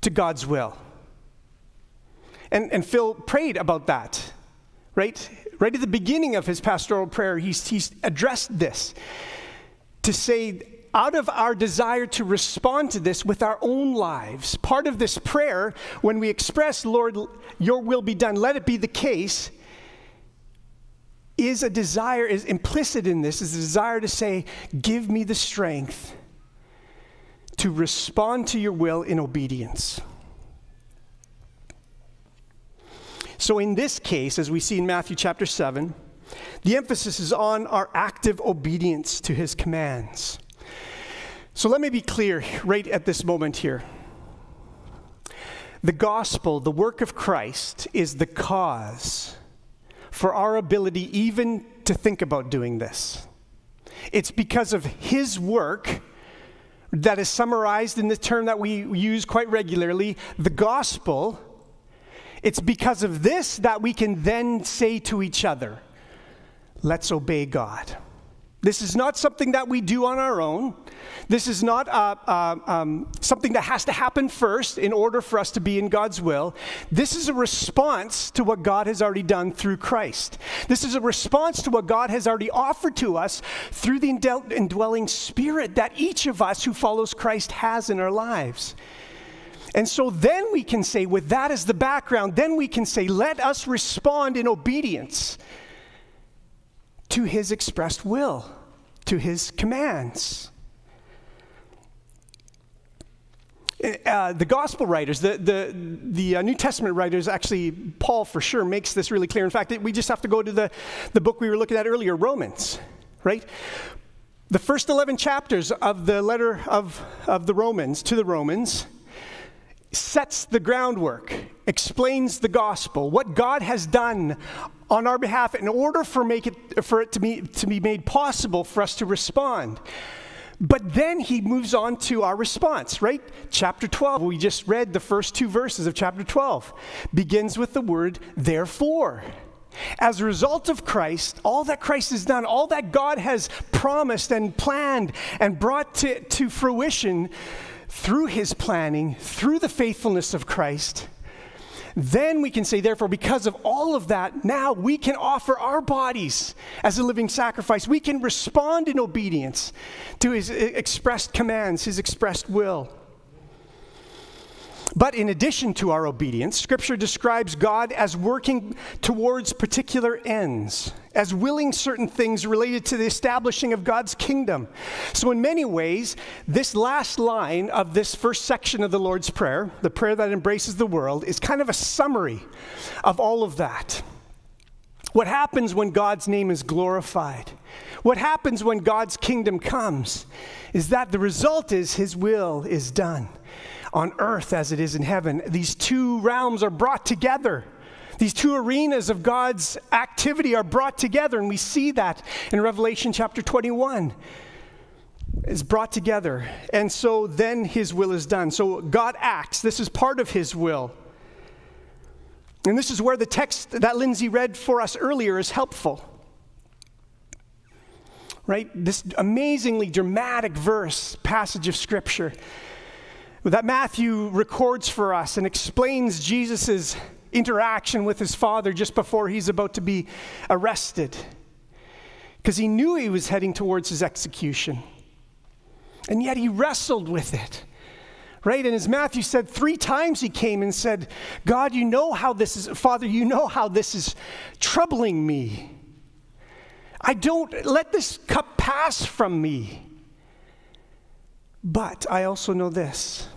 to God's will. And, and Phil prayed about that, right? Right at the beginning of his pastoral prayer, he's, he's addressed this to say, out of our desire to respond to this with our own lives, part of this prayer, when we express, Lord, your will be done, let it be the case, is a desire, is implicit in this, is a desire to say, Give me the strength to respond to your will in obedience. So, in this case, as we see in Matthew chapter 7, the emphasis is on our active obedience to his commands. So, let me be clear right at this moment here. The gospel, the work of Christ, is the cause for our ability even to think about doing this. It's because of his work that is summarized in the term that we use quite regularly, the gospel. It's because of this that we can then say to each other, let's obey God. This is not something that we do on our own. This is not uh, uh, um, something that has to happen first in order for us to be in God's will. This is a response to what God has already done through Christ. This is a response to what God has already offered to us through the indwelling spirit that each of us who follows Christ has in our lives. And so then we can say, with that as the background, then we can say, let us respond in obedience to his expressed will, to his commands. Uh, the gospel writers, the, the, the uh, New Testament writers, actually, Paul for sure makes this really clear. In fact, we just have to go to the, the book we were looking at earlier, Romans, right? The first 11 chapters of the letter of, of the Romans to the Romans sets the groundwork, explains the gospel, what God has done on our behalf in order for, make it, for it to be, to be made possible for us to respond. But then he moves on to our response, right? Chapter 12, we just read the first two verses of chapter 12, begins with the word therefore. As a result of Christ, all that Christ has done, all that God has promised and planned and brought to, to fruition through his planning, through the faithfulness of Christ, then we can say, therefore, because of all of that, now we can offer our bodies as a living sacrifice. We can respond in obedience to his eh, expressed commands, his expressed will. But in addition to our obedience, Scripture describes God as working towards particular ends, as willing certain things related to the establishing of God's kingdom. So, in many ways, this last line of this first section of the Lord's Prayer, the prayer that embraces the world, is kind of a summary of all of that. What happens when God's name is glorified? What happens when God's kingdom comes? Is that the result is His will is done on earth as it is in heaven. These two realms are brought together. These two arenas of God's activity are brought together, and we see that in Revelation chapter 21 is brought together. And so then his will is done. So God acts. This is part of his will. And this is where the text that Lindsay read for us earlier is helpful. Right? This amazingly dramatic verse, passage of Scripture that Matthew records for us and explains Jesus' interaction with his father just before he's about to be arrested. Because he knew he was heading towards his execution. And yet he wrestled with it. Right? And as Matthew said, three times he came and said, God, you know how this is, Father, you know how this is troubling me. I don't let this cup pass from me. But I also know this.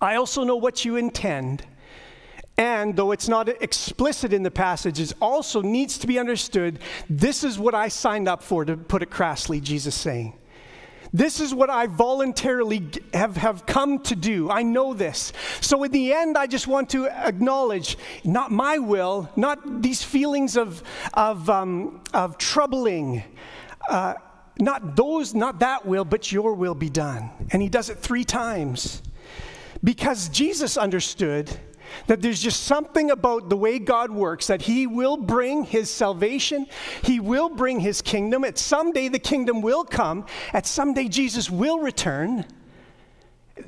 I also know what you intend. And though it's not explicit in the passage, it also needs to be understood. This is what I signed up for, to put it crassly, Jesus saying. This is what I voluntarily have, have come to do. I know this. So, in the end, I just want to acknowledge not my will, not these feelings of, of, um, of troubling. Uh, not those, not that will, but your will be done. And he does it three times. Because Jesus understood that there's just something about the way God works that He will bring His salvation, He will bring His kingdom. At someday the kingdom will come. At someday Jesus will return.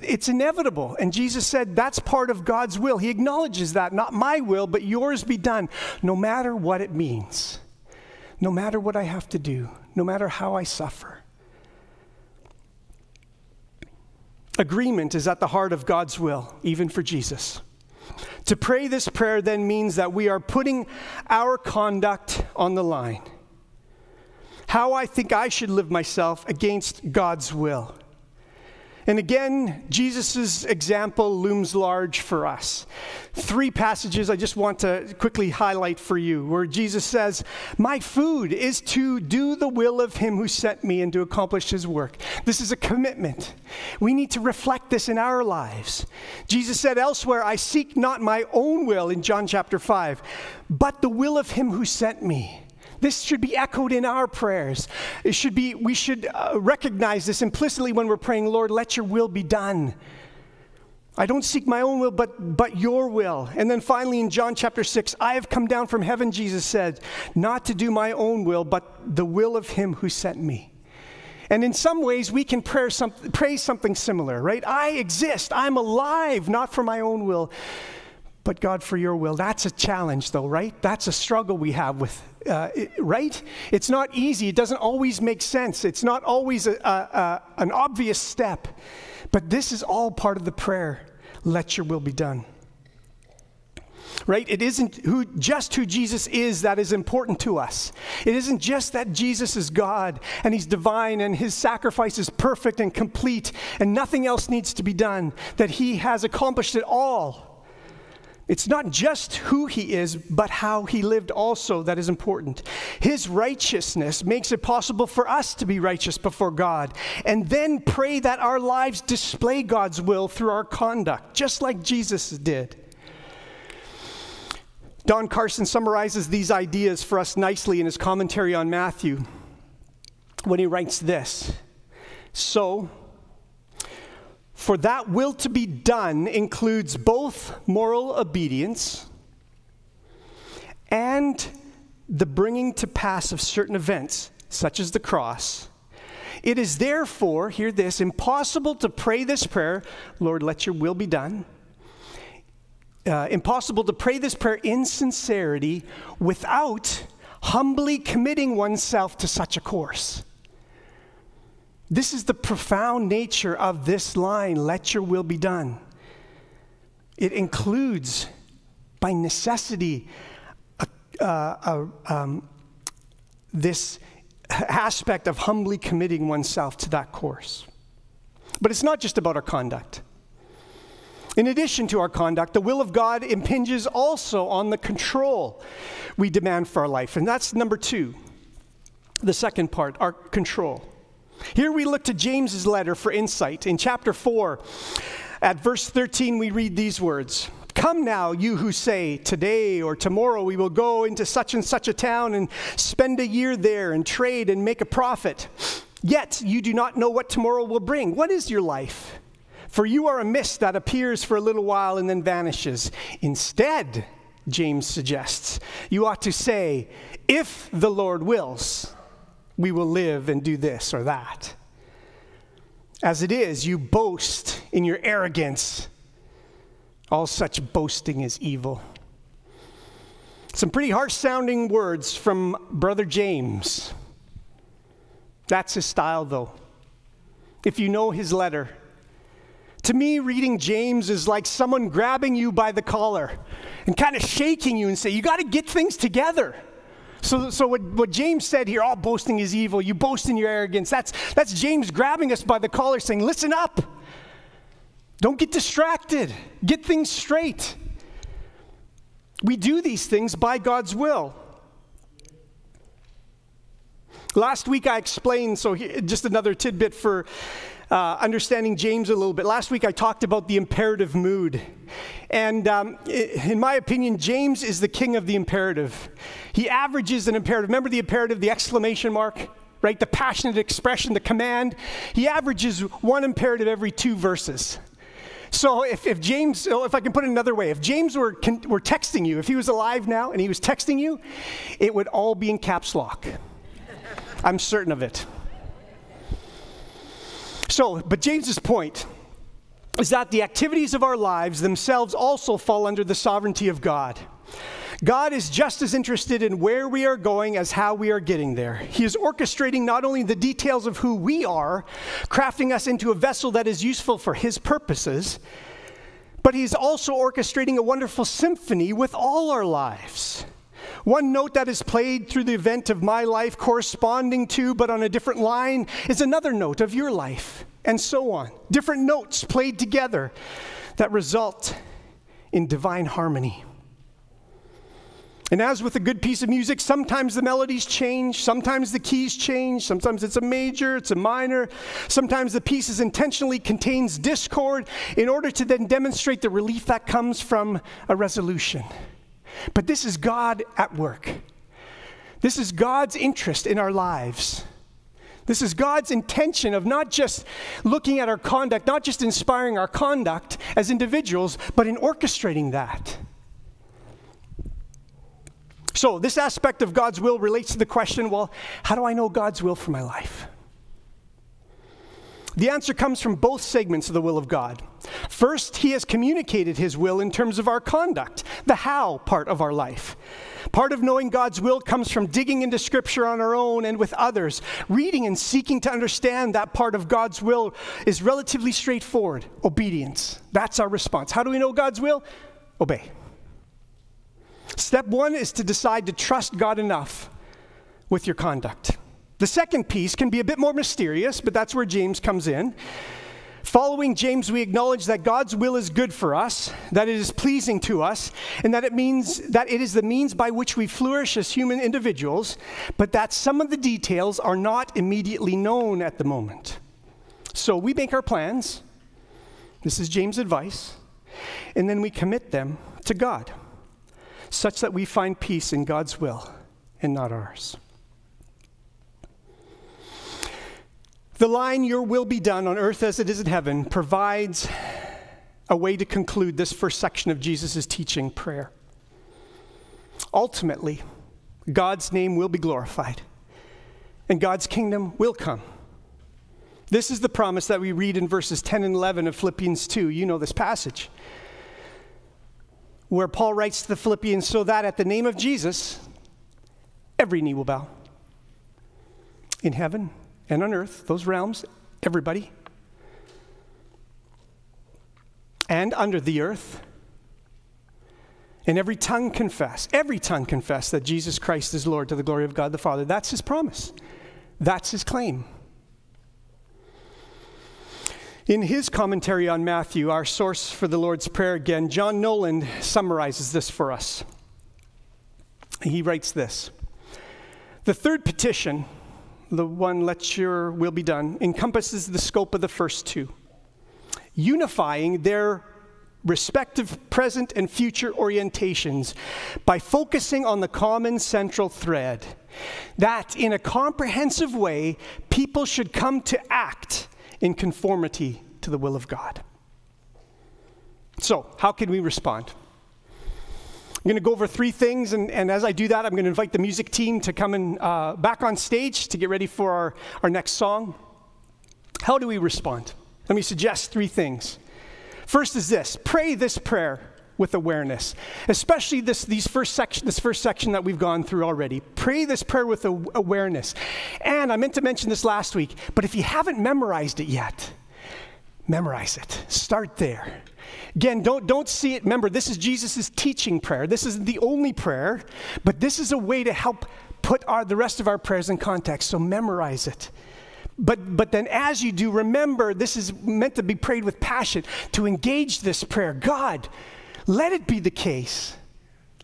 It's inevitable. And Jesus said, That's part of God's will. He acknowledges that, not my will, but yours be done, no matter what it means, no matter what I have to do no matter how I suffer. Agreement is at the heart of God's will, even for Jesus. To pray this prayer then means that we are putting our conduct on the line. How I think I should live myself against God's will. And again, Jesus' example looms large for us. Three passages I just want to quickly highlight for you where Jesus says, My food is to do the will of him who sent me and to accomplish his work. This is a commitment. We need to reflect this in our lives. Jesus said elsewhere, I seek not my own will in John chapter 5, but the will of him who sent me. This should be echoed in our prayers. It should be, we should uh, recognize this implicitly when we're praying, Lord, let your will be done. I don't seek my own will, but, but your will. And then finally in John chapter 6, I have come down from heaven, Jesus said, not to do my own will, but the will of him who sent me. And in some ways, we can pray, some, pray something similar, right? I exist. I'm alive, not for my own will, but God for your will. That's a challenge, though, right? That's a struggle we have with uh, right? It's not easy. It doesn't always make sense. It's not always a, a, a, an obvious step. But this is all part of the prayer let your will be done. Right? It isn't who, just who Jesus is that is important to us. It isn't just that Jesus is God and he's divine and his sacrifice is perfect and complete and nothing else needs to be done, that he has accomplished it all. It's not just who he is, but how he lived also that is important. His righteousness makes it possible for us to be righteous before God, and then pray that our lives display God's will through our conduct, just like Jesus did. Don Carson summarizes these ideas for us nicely in his commentary on Matthew when he writes this So, for that will to be done includes both moral obedience and the bringing to pass of certain events, such as the cross. It is therefore, hear this, impossible to pray this prayer, Lord, let your will be done. Uh, impossible to pray this prayer in sincerity without humbly committing oneself to such a course. This is the profound nature of this line let your will be done. It includes, by necessity, um, this aspect of humbly committing oneself to that course. But it's not just about our conduct. In addition to our conduct, the will of God impinges also on the control we demand for our life. And that's number two, the second part, our control. Here we look to James's letter for insight. In chapter 4, at verse 13, we read these words Come now, you who say, Today or tomorrow we will go into such and such a town and spend a year there and trade and make a profit. Yet you do not know what tomorrow will bring. What is your life? For you are a mist that appears for a little while and then vanishes. Instead, James suggests, you ought to say, If the Lord wills we will live and do this or that. As it is, you boast in your arrogance. All such boasting is evil. Some pretty harsh sounding words from Brother James. That's his style, though. If you know his letter, to me, reading James is like someone grabbing you by the collar and kind of shaking you and say, You got to get things together. So, so what, what James said here, all boasting is evil, you boast in your arrogance, that's, that's James grabbing us by the collar saying, listen up. Don't get distracted. Get things straight. We do these things by God's will. Last week I explained, so just another tidbit for uh, understanding James a little bit. Last week I talked about the imperative mood. And um, in my opinion, James is the king of the imperative. He averages an imperative. Remember the imperative, the exclamation mark? Right? The passionate expression, the command. He averages one imperative every two verses. So if, if James, if I can put it another way, if James were, were texting you, if he was alive now and he was texting you, it would all be in caps lock. I'm certain of it. So, but James's point is that the activities of our lives themselves also fall under the sovereignty of God. God is just as interested in where we are going as how we are getting there. He is orchestrating not only the details of who we are, crafting us into a vessel that is useful for His purposes, but He's also orchestrating a wonderful symphony with all our lives. One note that is played through the event of my life, corresponding to, but on a different line, is another note of your life, and so on. Different notes played together that result in divine harmony. And as with a good piece of music, sometimes the melodies change, sometimes the keys change, sometimes it's a major, it's a minor, sometimes the piece is intentionally contains discord in order to then demonstrate the relief that comes from a resolution. But this is God at work. This is God's interest in our lives. This is God's intention of not just looking at our conduct, not just inspiring our conduct as individuals, but in orchestrating that. So, this aspect of God's will relates to the question well, how do I know God's will for my life? The answer comes from both segments of the will of God. First, He has communicated His will in terms of our conduct, the how part of our life. Part of knowing God's will comes from digging into Scripture on our own and with others. Reading and seeking to understand that part of God's will is relatively straightforward obedience. That's our response. How do we know God's will? Obey. Step one is to decide to trust God enough with your conduct. The second piece can be a bit more mysterious, but that's where James comes in. Following James, we acknowledge that God's will is good for us, that it is pleasing to us, and that it means that it is the means by which we flourish as human individuals, but that some of the details are not immediately known at the moment. So we make our plans. This is James' advice. And then we commit them to God such that we find peace in God's will and not ours. The line, Your will be done on earth as it is in heaven, provides a way to conclude this first section of Jesus' teaching prayer. Ultimately, God's name will be glorified and God's kingdom will come. This is the promise that we read in verses 10 and 11 of Philippians 2. You know this passage where Paul writes to the Philippians, so that at the name of Jesus, every knee will bow. In heaven and on earth, those realms, everybody. And under the earth. And every tongue confess, every tongue confess that Jesus Christ is Lord to the glory of God the Father. That's his promise. That's his claim. In his commentary on Matthew, our source for the Lord's Prayer again, John Nolland summarizes this for us. He writes this The third petition, the one, let your will be done, encompasses the scope of the first two, unifying their respective present and future orientations by focusing on the common central thread that in a comprehensive way, people should come to act in conformity to the will of God. So, how can we respond? I'm going to go over three things, and, and as I do that, I'm going to invite the music team to come in, uh, back on stage to get ready for our, our next song. How do we respond? Let me suggest three things. First is this pray this prayer with awareness, especially this, these first section, this first section that we've gone through already. Pray this prayer with awareness. And I meant to mention this last week, but if you haven't memorized it yet, memorize it. Start there. Again, don't, don't see it. Remember, this is Jesus' teaching prayer. This isn't the only prayer, but this is a way to help put our, the rest of our prayers in context. So memorize it. But, but then, as you do, remember this is meant to be prayed with passion to engage this prayer. God, let it be the case.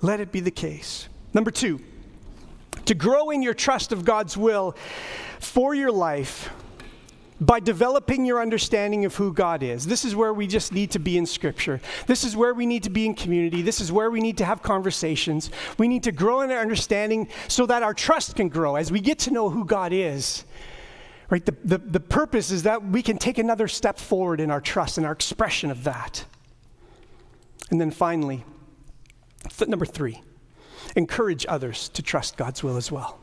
Let it be the case. Number two, to grow in your trust of God's will for your life by developing your understanding of who God is. This is where we just need to be in Scripture. This is where we need to be in community. This is where we need to have conversations. We need to grow in our understanding so that our trust can grow as we get to know who God is. Right? The, the, the purpose is that we can take another step forward in our trust and our expression of that. And then finally, number three, encourage others to trust God's will as well.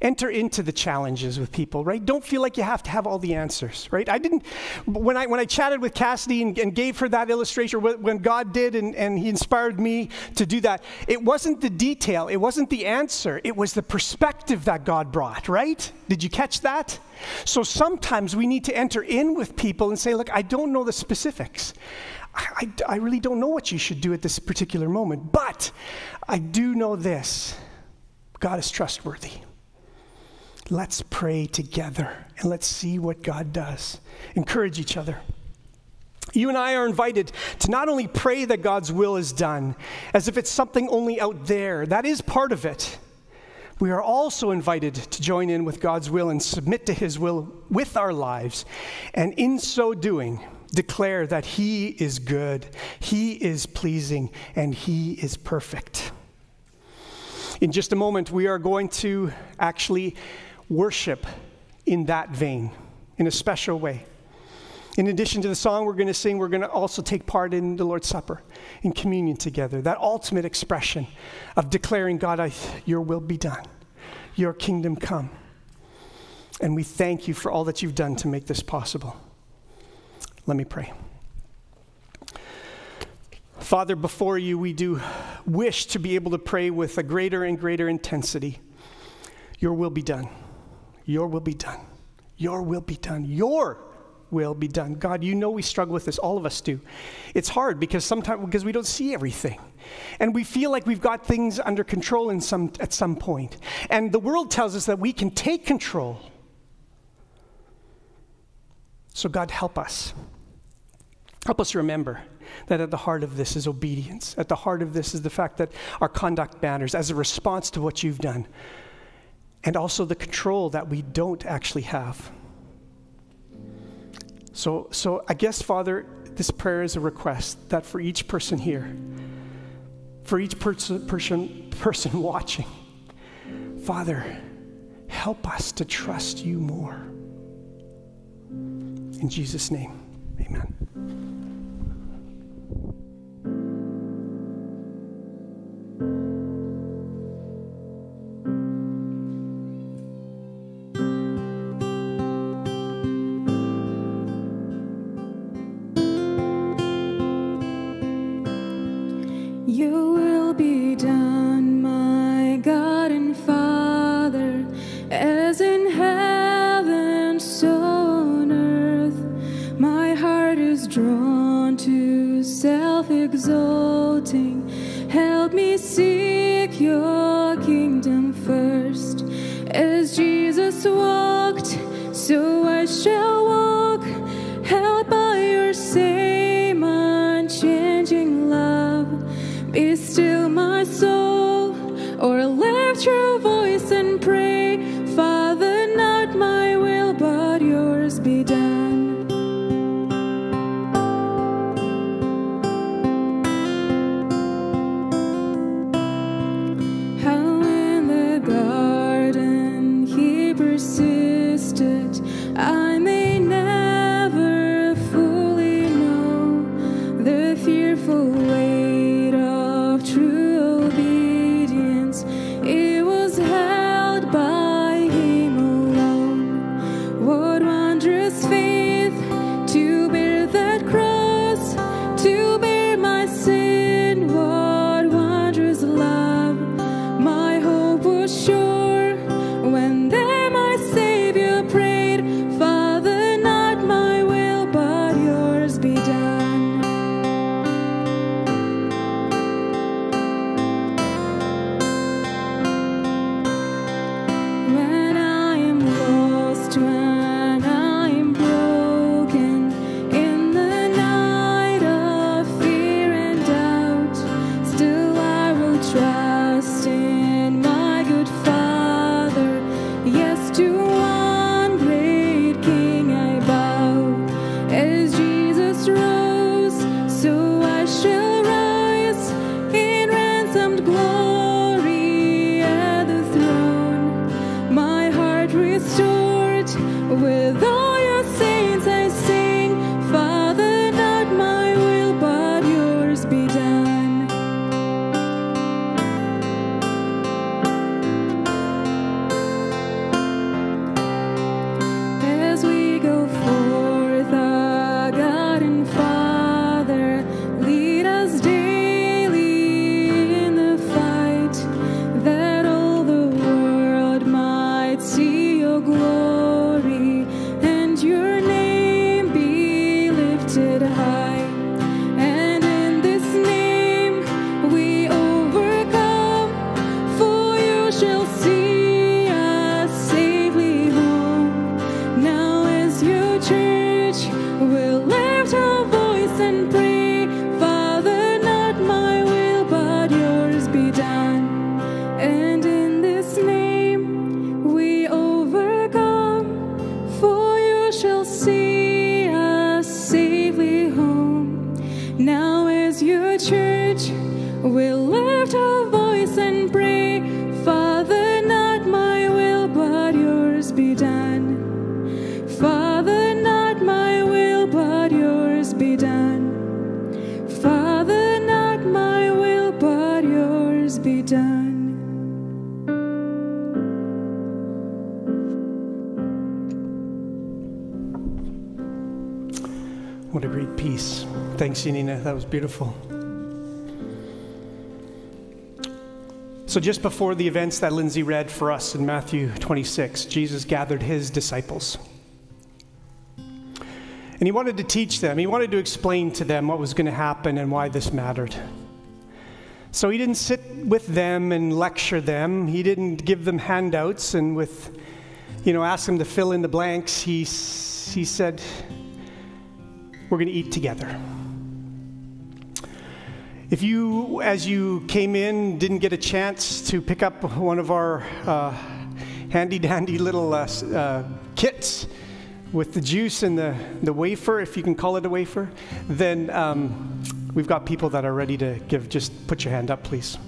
Enter into the challenges with people, right? Don't feel like you have to have all the answers, right? I didn't, when I, when I chatted with Cassidy and, and gave her that illustration, when God did and, and He inspired me to do that, it wasn't the detail, it wasn't the answer, it was the perspective that God brought, right? Did you catch that? So sometimes we need to enter in with people and say, look, I don't know the specifics. I, I, I really don't know what you should do at this particular moment, but I do know this God is trustworthy. Let's pray together and let's see what God does. Encourage each other. You and I are invited to not only pray that God's will is done, as if it's something only out there, that is part of it. We are also invited to join in with God's will and submit to His will with our lives, and in so doing, declare that He is good, He is pleasing, and He is perfect. In just a moment, we are going to actually worship in that vein, in a special way. In addition to the song we're going to sing, we're going to also take part in the Lord's Supper, in communion together. That ultimate expression of declaring, God, I, your will be done, your kingdom come. And we thank you for all that you've done to make this possible. Let me pray. Father, before you, we do wish to be able to pray with a greater and greater intensity. Your will be done. Your will be done. Your will be done. Your will be done. God, you know we struggle with this. All of us do. It's hard because sometimes because we don't see everything. And we feel like we've got things under control in some, at some point. And the world tells us that we can take control. So, God, help us. Help us remember that at the heart of this is obedience. At the heart of this is the fact that our conduct matters as a response to what you've done, and also the control that we don't actually have. So, so I guess, Father, this prayer is a request that for each person here, for each person, person, person watching, Father, help us to trust you more. In Jesus' name, amen. That was beautiful. So, just before the events that Lindsay read for us in Matthew 26, Jesus gathered his disciples. And he wanted to teach them, he wanted to explain to them what was going to happen and why this mattered. So, he didn't sit with them and lecture them, he didn't give them handouts and with, you know, ask them to fill in the blanks. He, he said, we're going to eat together. If you, as you came in, didn't get a chance to pick up one of our uh, handy dandy little uh, uh, kits with the juice and the, the wafer, if you can call it a wafer, then um, we've got people that are ready to give. Just put your hand up, please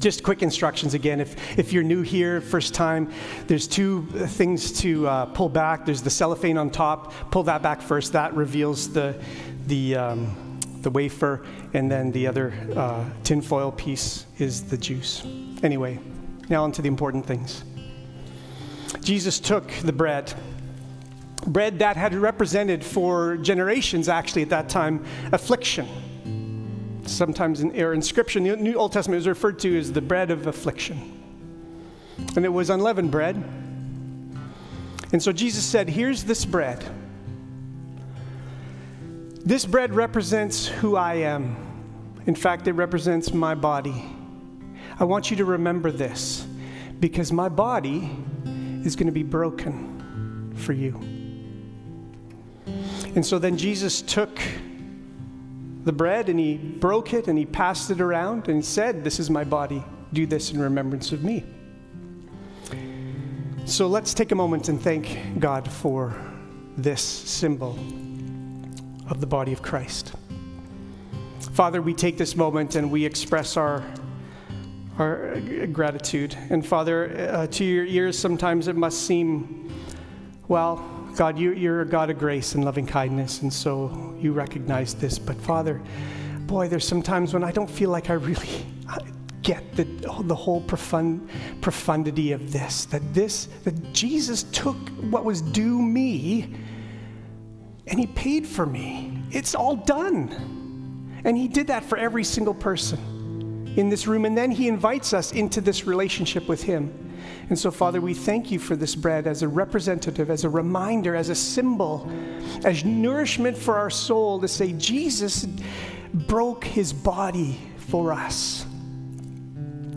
just quick instructions again. If, if you're new here, first time, there's two things to uh, pull back. There's the cellophane on top. Pull that back first. That reveals the, the, um, the wafer. And then the other uh, tinfoil piece is the juice. Anyway, now on to the important things. Jesus took the bread bread that had represented for generations, actually, at that time, affliction sometimes in, or in Scripture, the New Old Testament, is referred to as the bread of affliction. And it was unleavened bread. And so Jesus said, Here's this bread. This bread represents who I am. In fact, it represents my body. I want you to remember this because my body is going to be broken for you. And so then Jesus took the bread and he broke it and he passed it around and said, This is my body. Do this in remembrance of me. So let's take a moment and thank God for this symbol of the body of Christ. Father, we take this moment and we express our, our gratitude. And Father, uh, to your ears, sometimes it must seem, well, God, you, you're a God of grace and loving kindness, and so you recognize this. But Father, boy, there's some times when I don't feel like I really get the, the whole profund, profundity of this. That this, that Jesus took what was due me and he paid for me. It's all done. And he did that for every single person in this room. And then he invites us into this relationship with him. And so, Father, we thank you for this bread as a representative, as a reminder, as a symbol, as nourishment for our soul to say, Jesus broke his body for us.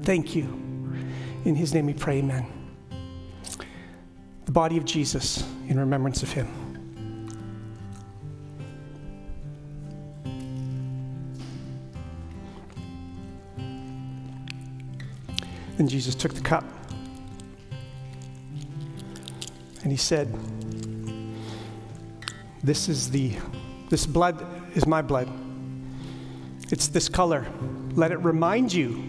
Thank you. In his name we pray, amen. The body of Jesus in remembrance of him. Then Jesus took the cup. And he said, This is the, this blood is my blood. It's this color. Let it remind you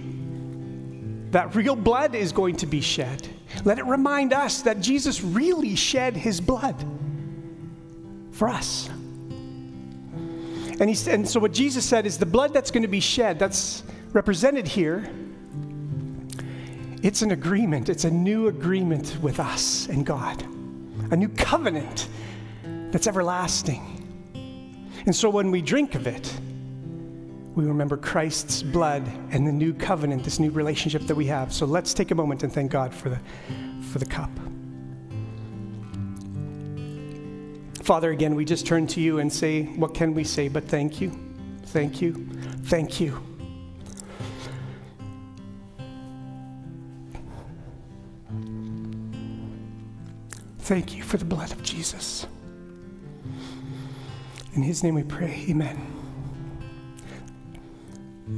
that real blood is going to be shed. Let it remind us that Jesus really shed his blood for us. And, he, said, and so, what Jesus said is the blood that's going to be shed, that's represented here, it's an agreement. It's a new agreement with us and God a new covenant that's everlasting. And so when we drink of it, we remember Christ's blood and the new covenant, this new relationship that we have. So let's take a moment and thank God for the, for the cup. Father, again, we just turn to you and say, What can we say but thank you? Thank you. Thank you. Thank you for the blood of Jesus. In his name we pray, amen.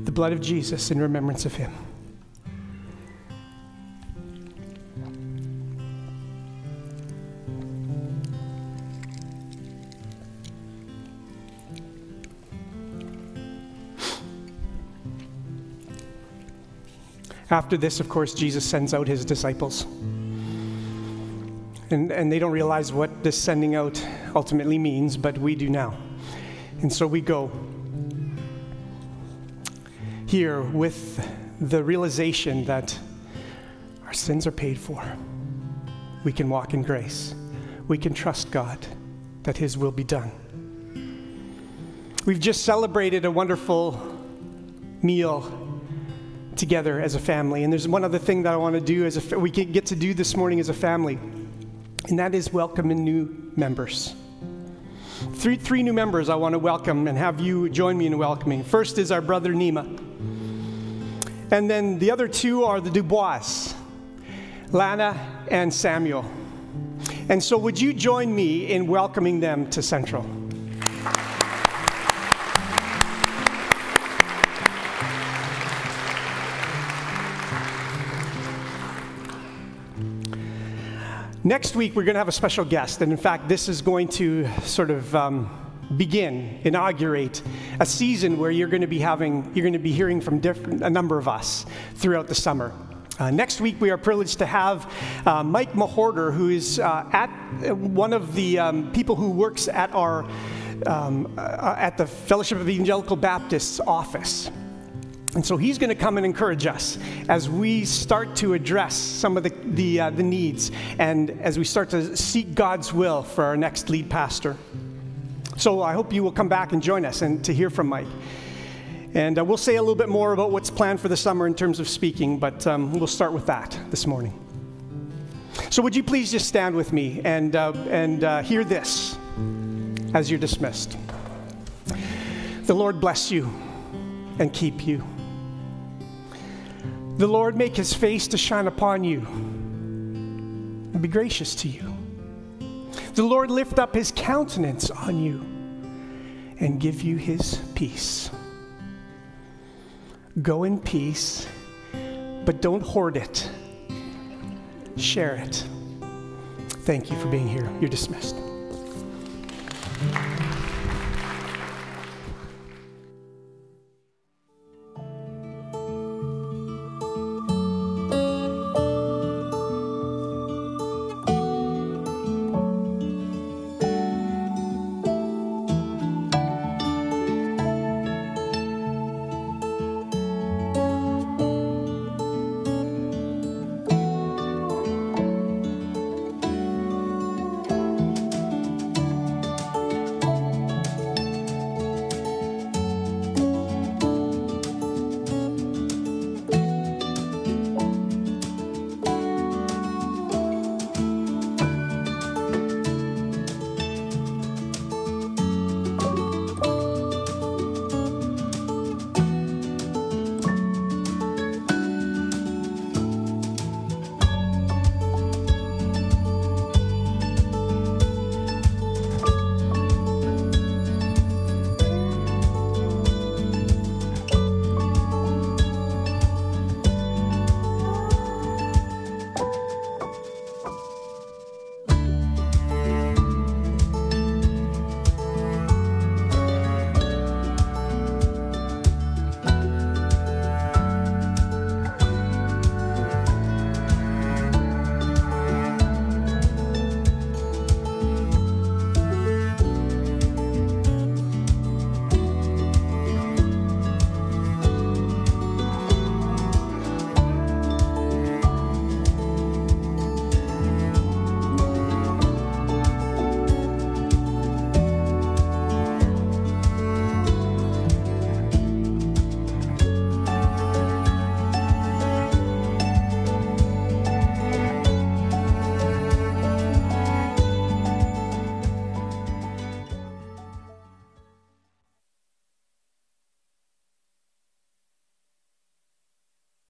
The blood of Jesus in remembrance of him. After this, of course, Jesus sends out his disciples. And, and they don't realize what this sending out ultimately means, but we do now. And so we go here with the realization that our sins are paid for. We can walk in grace. We can trust God that His will be done. We've just celebrated a wonderful meal together as a family. And there's one other thing that I want to do as a, we get to do this morning as a family, and that is welcoming new members. Three, three new members I want to welcome and have you join me in welcoming. First is our brother Nima. And then the other two are the Dubois, Lana and Samuel. And so, would you join me in welcoming them to Central? Next week, we're going to have a special guest. And in fact, this is going to sort of um, begin, inaugurate a season where you're going to be having, you're going to be hearing from a number of us throughout the summer. Uh, next week, we are privileged to have uh, Mike Mahorder, who is uh, at uh, one of the um, people who works at our um, uh, at the Fellowship of Evangelical Baptists office. And so he's going to come and encourage us as we start to address some of the, the, uh, the, needs and as we start to seek God's will for our next lead pastor. So I hope you will come back and join us and to hear from Mike. And uh, we'll say a little bit more about what's planned for the summer in terms of speaking, but um, we'll start with that this morning. So would you please just stand with me and, uh, and uh, hear this as you're dismissed. The Lord bless you and keep you. The Lord make his face to shine upon you and be gracious to you. The Lord lift up his countenance on you and give you his peace. Go in peace, but don't hoard it. Share it. Thank you for being here. You're dismissed.